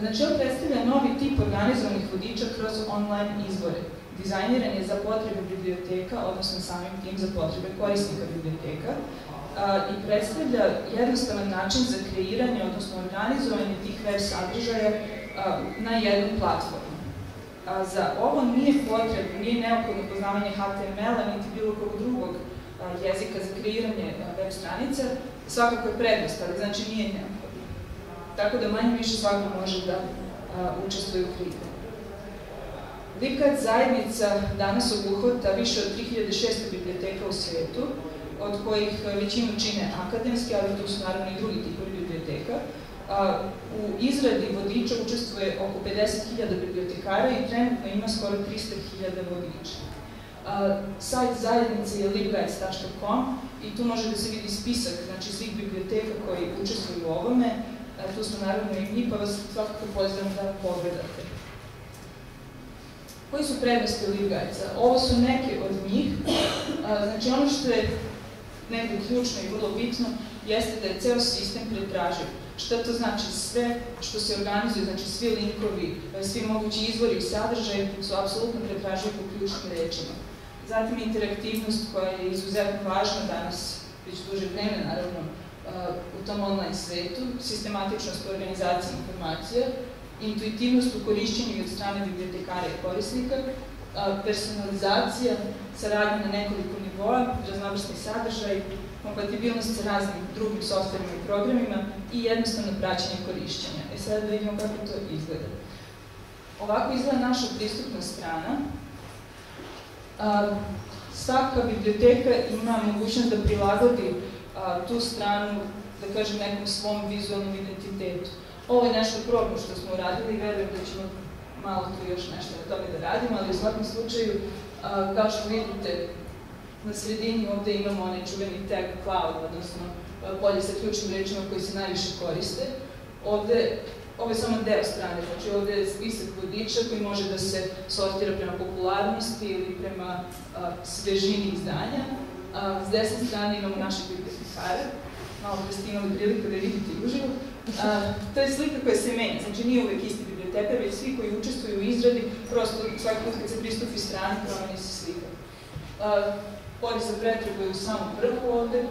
S1: Znači, on predstavlja novi tip organizovanih vodiča kroz online izvore. Dizajniran je za potrebe biblioteka, odnosno samim tim za potrebe korisnika biblioteka i predstavlja jednostavan način za kreiranje, odnosno organizovanje tih web sadržaja na jednu platformu. A, za ovo nije potrebno, nije neophodno poznavanje HTML-a, niti bilo kog drugog jezika za kreiranje web stranica, svakako je prednost, ali znači nije neophodno. Tako da manje više svako može da učestvuje u kreiranju. Likat zajednica danas obuhvata više od 3600 biblioteka u svetu, od kojih većinu čine akademske, ali tu su naravno i drugi tipovi biblioteka. A, u izradi vodiča učestvuje oko 50.000 bibliotekara i trenutno ima skoro 300.000 vodiča. A, sajt zajednice je libguides.com i tu može da se vidi spisak znači, svih biblioteka koji učestvuju u ovome. Tu smo naravno i mi, pa vas svakako pozivam da pogledate. Koji su prednosti LibGuidesa? Ovo su neke od njih. Znači ono što je negde ključno i vrlo bitno jeste da je ceo sistem pretraživ. Šta to znači? Sve što se organizuje, znači svi linkovi, svi mogući izvori i sadržaje su apsolutno pretraživi po ključnim rečima. Zatim interaktivnost koja je izuzetno važna danas, već duže vreme naravno, u tom online svetu, sistematičnost u organizaciji informacija, intuitivnost u korišćenju od strane bibliotekara i korisnika, personalizacija, saradnja na nekoliko nivoa, raznovrsni sadržaj, kompatibilnost sa raznim drugim softverima i programima i jednostavno praćenje korišćenja. E sad da vidimo kako to izgleda. Ovako izgleda naša pristupna strana. Svaka biblioteka ima mogućnost da prilagodi tu stranu, da kažem, nekom svom vizualnom identitetu. Ovo je nešto probno što smo uradili i verujem da ćemo malo tu još nešto na tome da radimo, ali u svakom slučaju, kao što vidite, na sredini ovde imamo onaj čuveni tag cloud, odnosno polje sa ključnim rečima koji se najviše koriste. Ovde Ovo je samo deo strane, znači ovde je spisak vodiča koji može da se sortira prema popularnosti ili prema a, svežini izdanja. A, s desne strane imamo naše bibliotekare, malo pre ste imali priliku da vidite i uživo. To je slika koja se menja, znači nije uvek isti bibliotekar, već svi koji učestvuju u izradi, prosto svaki put kad se pristupi strani, promeni se slika. Pori za pretrebu je u samom vrhu ovde,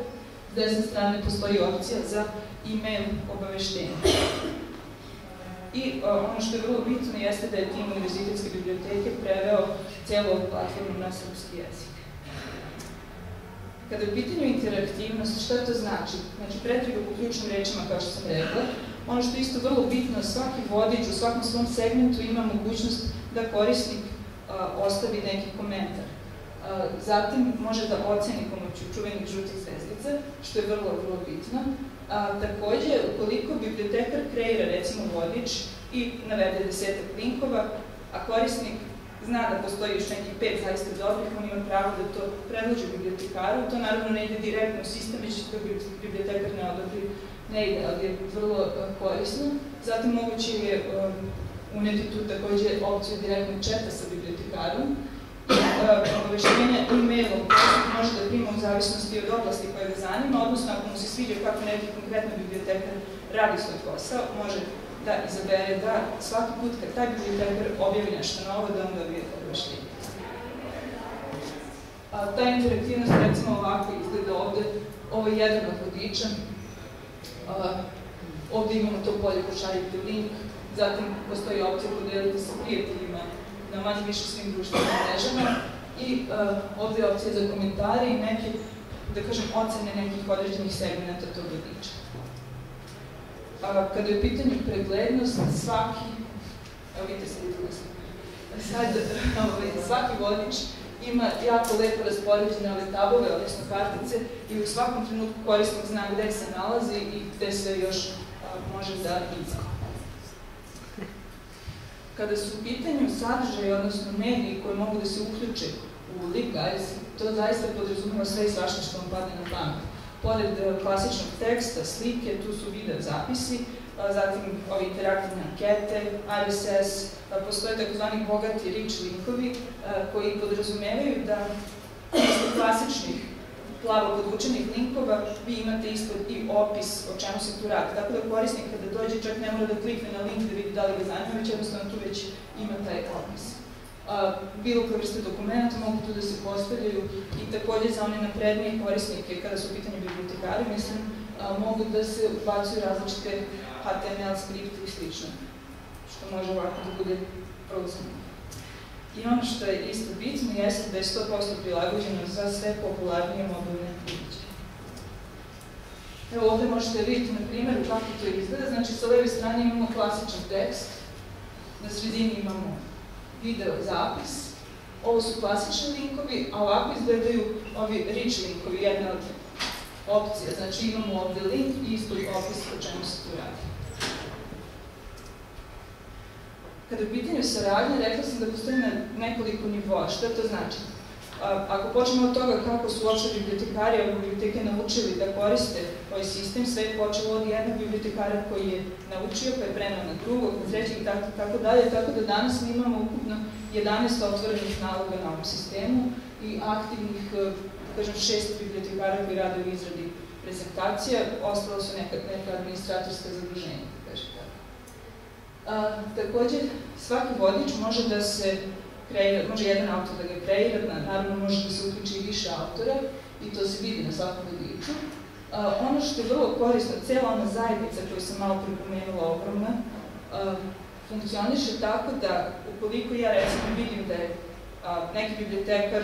S1: s desne strane postoji opcija za e-mail obaveštenja. I ono što je vrlo bitno jeste da je tim univerzitetske biblioteke preveo celu platformu na srpski jezik. Kada je u pitanju interaktivnost, šta to znači? Znači, pretriga po ključnim rečima, kao što sam rekla. Ono što je isto vrlo bitno, svaki vodič u svakom svom segmentu ima mogućnost da korisnik a, ostavi neki komentar. Zatim može da oceni pomoću čuvenih žutih zvezdica, što je vrlo, vrlo bitno. A, takođe, ukoliko bibliotekar kreira, recimo, vodič i navede desetak linkova, a korisnik zna da postoji još nekih pet zaista dobrih, on ima pravo da to predloži bibliotekaru, to naravno ne ide direktno u sistem, već to bibliotekar ne odobri, ne ide, ali je vrlo uh, korisno. Zatim moguće je um, uneti tu takođe opciju direktnog četa sa bibliotekarom, obaveštenja e-mailom može da prima u zavisnosti od oblasti koja ga zanima, odnosno ako mu se sviđa kako neki konkretno bibliotekar radi svoj posao, može da izabere da svaki put kad taj bibliotekar objavi nešto novo, da on dobije obaveštenje. A, ta interaktivnost recimo ovako izgleda ovde, ovo je jedan od vodiča, ovde imamo to polje pošaljite link, zatim postoji opcija podeliti sa prijateljima na manje više svim društvenim mrežama i uh, ovde je opcija za komentare i neke, da kažem, ocene nekih određenih segmenta tog vodiča. A, kada je u pitanju preglednost, svaki, evo vidite se sad, ovaj, svaki vodič ima jako lepo raspoređene ove tabove, odnosno kartice i u svakom trenutku korisnik zna gde se nalazi i gde se još a, može da izgleda. Kada su u pitanju sadržaje, odnosno mediji koji mogu da se uključe u LibGuides, to zaista podrazumeva sve i svašta što vam padne na pamet. Pored e, klasičnog teksta, slike, tu su video zapisi, zatim ove interaktivne ankete, RSS, postoje takozvani bogati rich linkovi koji podrazumevaju da klasičnih plavo podvučenih linkova, vi imate isto i opis o čemu se tu radi. Tako da korisnik kada dođe čak ne mora da klikne na link da vidi da li ga zanima, već jednostavno tu već ima taj opis. A, bilo koje vrste dokumenta mogu tu da se postavljaju i takođe za one naprednije korisnike kada su u pitanju bibliotekari, mislim, a, mogu da se ubacuju različite HTML skripte i slično, što može ovako da bude prozirno. I ono što je isto bitno jeste da je 100% prilagođeno za sve popularnije mobilne uređaje. Evo ovde možete vidjeti na primjeru kako to izgleda. Znači sa leve strane imamo klasičan tekst, na sredini imamo video zapis, ovo su klasični linkovi, a ovako izgledaju ovi rich linkovi, jedna od opcija. Znači imamo ovde link i isto opis o čemu se tu radi. Kada je u pitanju saradnje, rekla sam da postoji na nekoliko nivoa. Šta to znači? Ako počnemo od toga kako su uopšte bibliotekari ove biblioteke naučili da koriste ovaj sistem, sve je počelo od jednog bibliotekara koji je naučio, pa je prenao na drugog, na trećeg i tako, tako dalje, tako da danas mi imamo ukupno 11 otvorenih naloga na ovom sistemu i aktivnih, e, kažem, šest bibliotekara koji rade u izradi prezentacija, ostalo su neka, neka administratorska zaduženja. A, takođe, svaki vodič može da se kreira, može jedan autor da ga kreira, naravno može da se uključi i više autora i to se vidi na svakom vodiču. Ono što je vrlo korisno, cela ona zajednica koju sam malo pripomenula ogromna, funkcioniše tako da ukoliko ja recimo vidim da je neki bibliotekar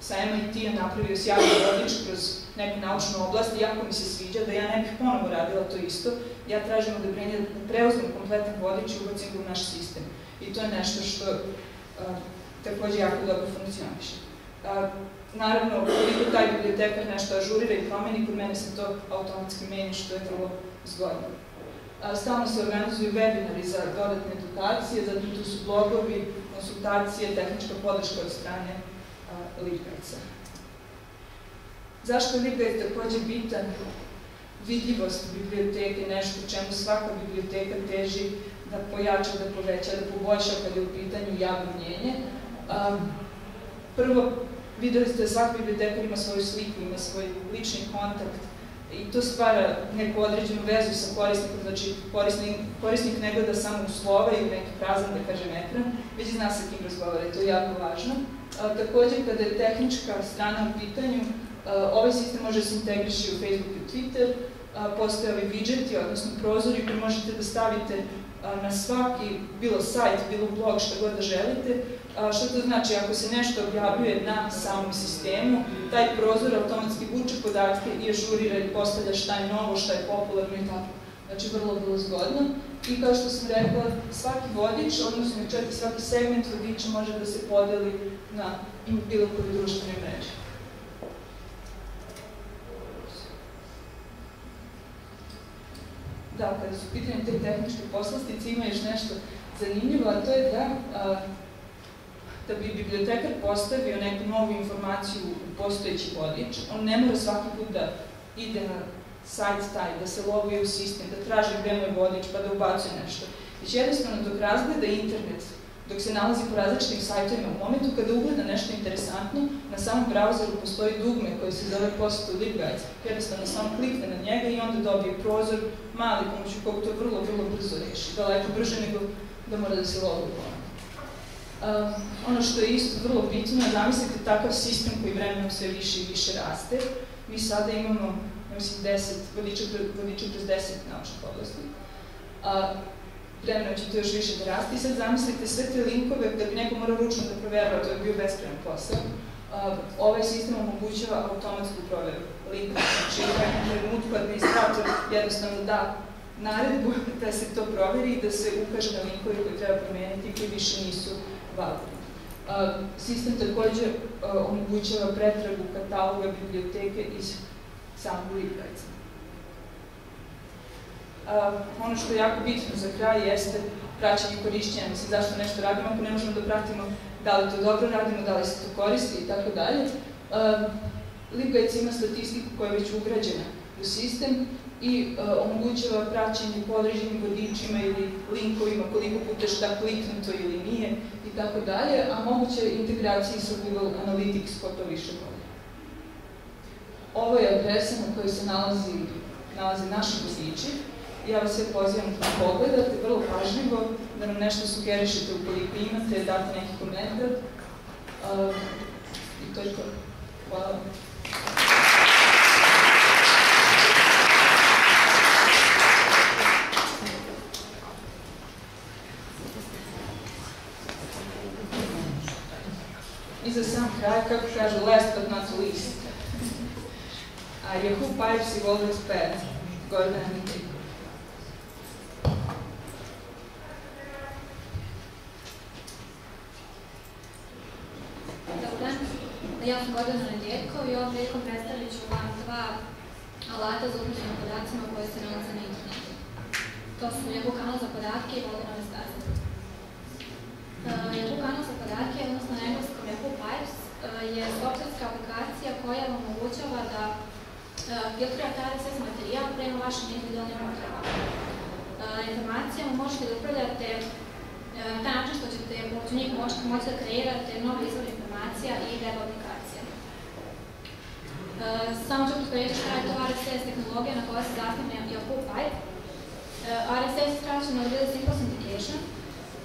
S1: sa MIT-a napravio sjajan vodič kroz neku naučnu oblast jako mi se sviđa da ja ne bih ponovo radila to isto, ja tražim odobrenje da preuzmem kompletan vodič i ubacim ga u naš sistem. I to je nešto što a, takođe jako dobro funkcioniše. A, naravno, koliko taj bibliotekar nešto ažurira i promeni, kod mene se to automatski menja, što je vrlo zgodno. Stalno se organizuju webinari za dodatne edukacije, zatim tu su blogovi, konsultacije, tehnička podrška od strane Libgajca. Zašto je Libgajc takođe bitan? Vidljivost biblioteke, nešto čemu svaka biblioteka teži da pojača, da poveća, da poboljša kada je u pitanju javno mnjenje. Prvo, videli ste da svaki bibliotekar ima svoju sliku, ima svoj lični kontakt, i to stvara neku određenu vezu sa korisnikom, znači korisnik, korisnik ne gleda samo u slova ili neki prazan, da kažem, ekran, već zna sa kim razgovara to je jako važno. Takođe, kada je tehnička strana u pitanju, ovaj sistem može da se integriši u Facebook i Twitter, a, postoje ovi widgeti, odnosno prozori koji možete da stavite na svaki, bilo sajt, bilo blog, šta god da želite, što to znači? Ako se nešto objavljuje na samom sistemu, taj prozor automatski vuče podatke i ažurira i postavlja šta je novo, šta je popularno i tako. Znači, vrlo, vrlo zgodno. I kao što sam rekla, svaki vodič, odnosno čak i svaki segment vodiča može da se podeli na bilo koju društvenu mrežu. Da, kada su pitanje te tehničke poslastice, ima još nešto zanimljivo, a to je da a, da bi bibliotekar postavio neku novu informaciju u postojeći vodič, on ne mora svaki put da ide na sajt taj, da se loguje u sistem, da traži gde mu je vodič, pa da ubacuje nešto. Već jednostavno dok razgleda internet, dok se nalazi po različitim sajtovima u momentu kada ugleda nešto interesantno, na samom brauzeru postoji dugme koje se zove Post to LibGuides. Jednostavno samo klikne na njega i onda dobije prozor mali pomoću kog to vrlo, vrlo brzo reši. Daleko brže nego da mora da se loguje Uh, ono što je isto vrlo bitno je zamislite takav sistem koji vremenom sve više i više raste. Mi sada imamo, ja mislim, 10, vodiča, vodiča kroz 10 naučnih oblasti. A, vremenom će to još više da raste i sad zamislite sve te linkove da bi neko morao ručno da proverava, to je bio bespreman posao. Uh, ovaj sistem omogućava automatsku proveru linka, znači u nekom trenutku administrator jednostavno da naredbu da se to proveri i da se ukaže na linkove koje treba promeniti i koji više nisu validni. Sistem takođe omogućava pretragu kataloga biblioteke iz samog Librajca. Ono što je jako bitno za kraj jeste praćenje korišćenja. Mislim, zašto nešto radimo ako ne možemo da pratimo da li to dobro radimo, da li se to koristi i tako dalje. Libgajc ima statistiku koja je već ugrađena u sistem i uh, omogućava praćenje po određenim vodičima ili linkovima, koliko puta šta kliknuto ili nije i tako dalje, a moguće integraciji sa Google Analytics ko to više voli. Ovo je adresa na kojoj se nalazi, nalazi naši. Javlja se pozivam da pogledate, vrlo pažljivo, da nam nešto sugerišete ukoliko imate, date neki komentar. I to je to. Hvala vam. И за сам край, как last but not least. А Яху Пайп си Волга
S6: Спер, Гордана ja sam Gordana Nedjeljko i ovom prilikom predstavit ću vam dva alata za upravljanje podacima koje se nalaze na internetu. To su Yahoo kanal za podatke i Vodinove staze. Yahoo kanal za podatke, odnosno na engleskom Yahoo Pipes, je softverska aplikacija koja vam omogućava da filtrirate RSS materijal prema vašim individualnim potrebama. Informacijama možete da upravljate na taj način što ćete pomoću njih moći da kreirate nove izvore informacija i web. Samo ću kratko reći šta je to RSS tehnologija na koja se zasnije Yahoo Pipe. RSS je skraćeno od Really Simple Syndication,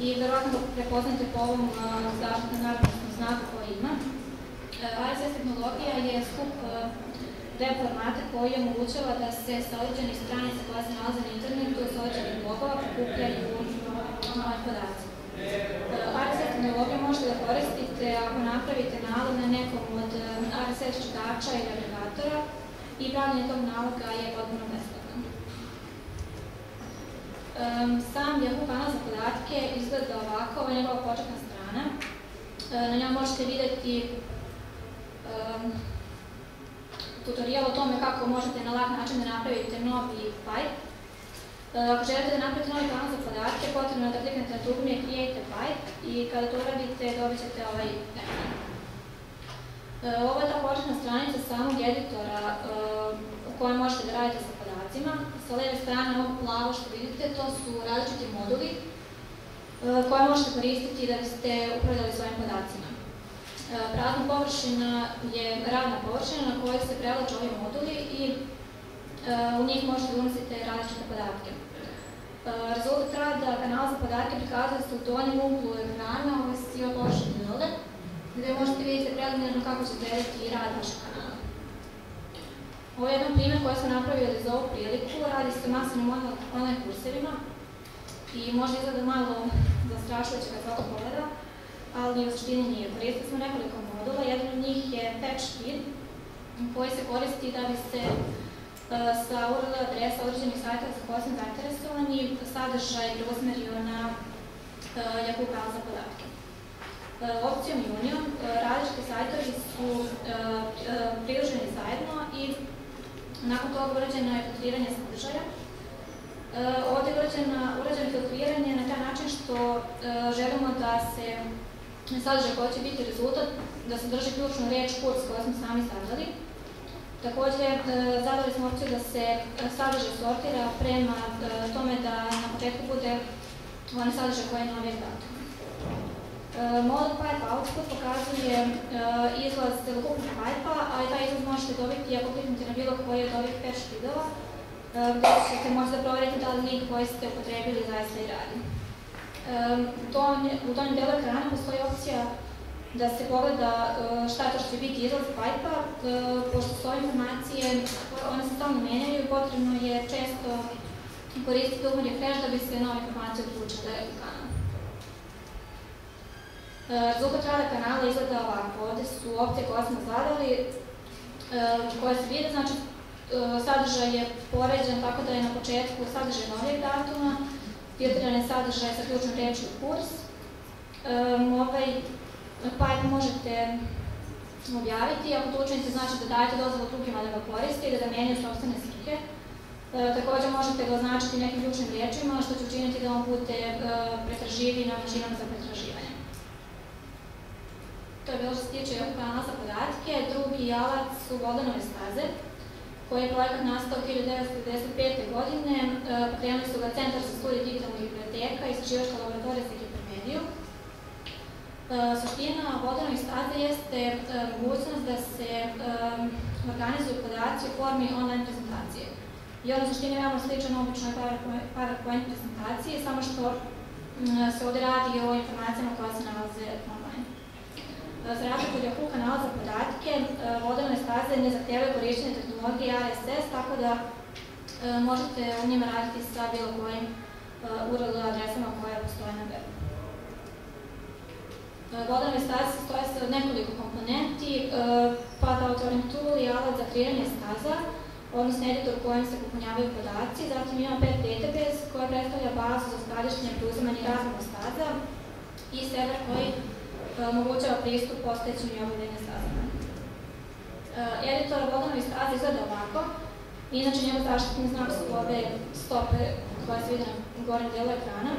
S6: i verovatno prepoznate po ovom zaštitnom narodnom znaku koji ima. RSS tehnologija je skup web formata koji omogućava da se sa određenih stranica koja se nalaze na internetu, sa određenih blogova prikupljaju podaci. RSS tehnologiju možete da koristite ako napravite nalog na nekom od RSS čitača ili agregatora i pravljanje tog naloga je potpuno besplatno. Sam Yahoo kanal za podatke izgleda ovako, ovo je njegova početna strana. E, na njoj možete videti tutorial o tome kako možete na lak način da napravite novi pipe. Ako želite da napravite novi kanal za podatke, potrebno je da kliknete na dugme Create a Pipe i kada to uradite dobit ćete ovaj ekran. Ovo je ta početna stranica samog editora u kojoj možete da radite sa podacima. Sa leve strane ovog plavo što vidite, to su različiti moduli koje možete koristiti da biste upravljali svojim podacima. Prazna površina je radna površina na kojoj se prevlače ovi moduli i u njih možete da unosite različite podatke. Rezultat rada kanala za podatke prikazuje se u donjem uglu ekrana, je siva površina dole, gde možete vidjeti preliminarno kako će izgledati rad vašeg kanala. Ovo je jedan primjer koji smo napravili za ovu priliku, radi se o masivnim online kursevima i možda izgleda malo zastrašujuće kad ovo pogleda, ali u suštini nije. Koristili smo nekoliko modula, jedan od njih je Patch Feed, koji se koristi da bi se sa URL adresa određenih sajta za koje sam zainteresovani sadržaj preusmerio na Yahoo kanal za podatke. Opcijom Union različite sajtovi su pridruženi zajedno i nakon toga urađeno je filtriranje sadržaja. Ovde je urađeno filtriranje na taj način što želimo da se sadržaj koji će biti rezultat, da se drži ključnu reč kurs koju smo sami zadali. Takođe, zadali smo opciju da se sadržaj sortira prema tome da na početku bude one sadržaj koje je novijeg datuma. Model Pipe Output pokazuje izlaz celokupnog pipe-a, ali taj izlaz možete dobiti ako kliknete na bilo koji od ovih patch feedova, gde ćete moći da proverite da li link koji ste upotrebili zaista i radi. U donjem delu ekrana postoji opcija da se pogleda šta to što će biti izlaz pipe-a, pošto su ove informacije, one se stalno menjaju potrebno je često koristiti umor refresh da bi se nove informacije uključile u kanal. Rezultat rada kanala izgleda ovako, ovde su opcije koje smo zadali, koje se vide, znači sadržaj je poređen tako da je na početku sadržaj novijeg datuma, filtriran je sadržaj sa ključnom rečju kurs. Ovaj pipe možete objaviti, ako to učinite znači da dajete dozvolu drugima da ga koriste i da menjaju sobstvene slike. Takođe možete ga označiti nekim ključnim rečima, što će učiniti da on bude pretraživi na mašinama za pretraživanje. To je bilo što se tiče kanala za podatke. Drugi alat su vodanove staze koji je projekat nastao 1995. godine. Pokrenuli su ga Centar za studije digitalnih biblioteka i istraživačka laboratorija za hipermediju. Suština vodanovih staza jeste mogućnost da se organizuju podaci u formi online prezentacije. I ono suština je veoma sličan običnoj PowerPoint prezentaciji, samo što se ovde radi o informacijama koje se nalaze online. Za razliku od kanala za podatke, vodene staze ne zahtevaju korišćenje tehnologije RSS, tako da možete u njima raditi sa bilo kojim URL adresama koje postoje na webu. Vodene staze stoje se od nekoliko komponenti, Path Authoring Tool i alat za kreiranje staza, odnosno editor kojem se popunjavaju podaci, zatim imamo pet database koja predstavlja bazu za skladištenje preuzimanje razmog staza i server koji omogućava pristup postojećim i obavljenim stazama. Editor vodanovih staza izgleda ovako, inače njegov zaštitni znak su ove stope koje se vide na gornjem delu ekrana.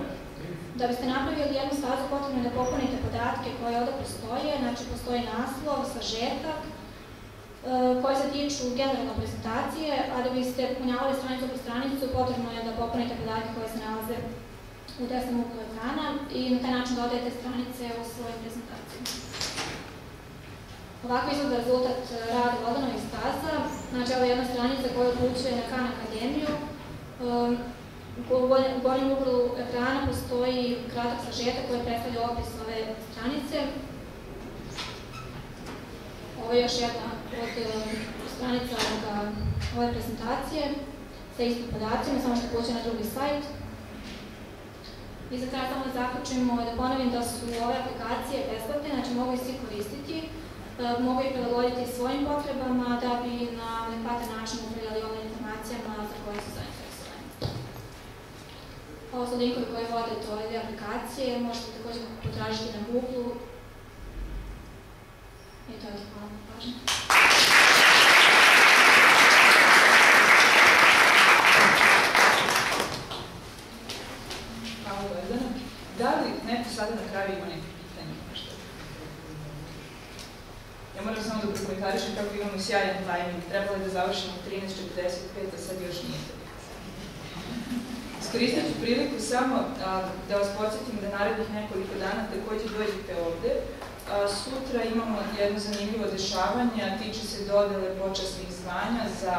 S6: Da biste napravili jednu stazu, potrebno je da popunite podatke koje ovde postoje, znači postoji naslov, sažetak, koje se tiču generalno prezentacije, a da biste punjavali stranicu po stranicu, potrebno je da popunite podatke koje se nalaze u desnom uglu ekrana i na taj način dodajete stranice u svojoj prezentaciji. Ovako izgleda rezultat rada vodanovih staza. Znači, ovo je jedna stranica koja upućuje na Khan Akademiju. U gornjem uglu ekrana postoji kratak sažetak koji predstavlja opis ove stranice. Ovo je još jedna od stranica ove prezentacije sa istim podacima, samo što upućuje na drugi sajt. I za kraj samo da zaključimo da ponovim da su ove aplikacije besplatne, znači mogu ih svi koristiti, mogu ih prilagoditi svojim potrebama da bi na adekvatan način upravljali ovim informacijama za koje su. Su linkovi koji vode do ove aplikacije, možete takođe potražiti na Google. I to je hvala. pažnju.
S1: Hvala Gordana. Da li neko sada na kraju ima neke pitanje? Ja moram samo da prokomentarišem kako imamo sjajan tajming. Trebalo je da završimo u 13.45, a sad još nije. Iskoristit ću priliku samo da vas podsjetim da narednih nekoliko dana takođe dođete ovde. Sutra imamo jedno zanimljivo dešavanje, a tiče se dodele počasnih zvanja za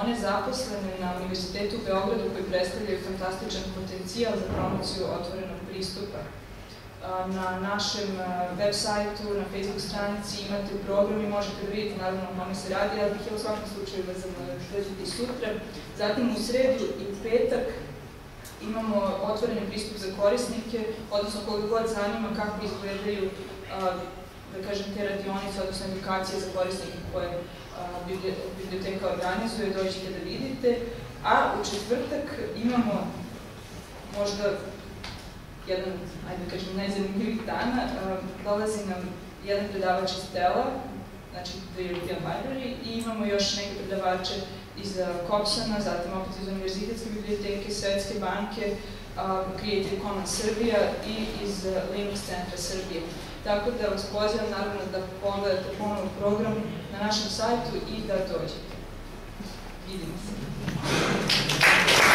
S1: one zaposlene na Univerzitetu u Beogradu koji predstavljaju fantastičan potencijal za promociju otvorenog pristupa. Na našem web sajtu, na Facebook stranici imate program i možete da vidite naravno o kome se radi, ali bih ja u svakom slučaju da dođete i sutra. Zatim u sredu i petak imamo otvoreni pristup za korisnike, odnosno koga god zanima kako izgledaju da kažem, te radionice, odnosno edukacije za korisnike koje biblioteka organizuje, dođite da vidite. A u četvrtak imamo možda jedan, ajde da kažem, najzanimljivih dana. A, Dolazi nam jedan predavač iz Tela, znači The European Library, i imamo još neke predavače iz a, Kopsana, zatim opet iz Univerzitetske biblioteke, Svetske banke, a, Creative Commons Srbija i iz Linux centra Srbije. Tako da vas pozivam naravno da pogledate ponovo program na našem sajtu i da dođete. Vidimo se.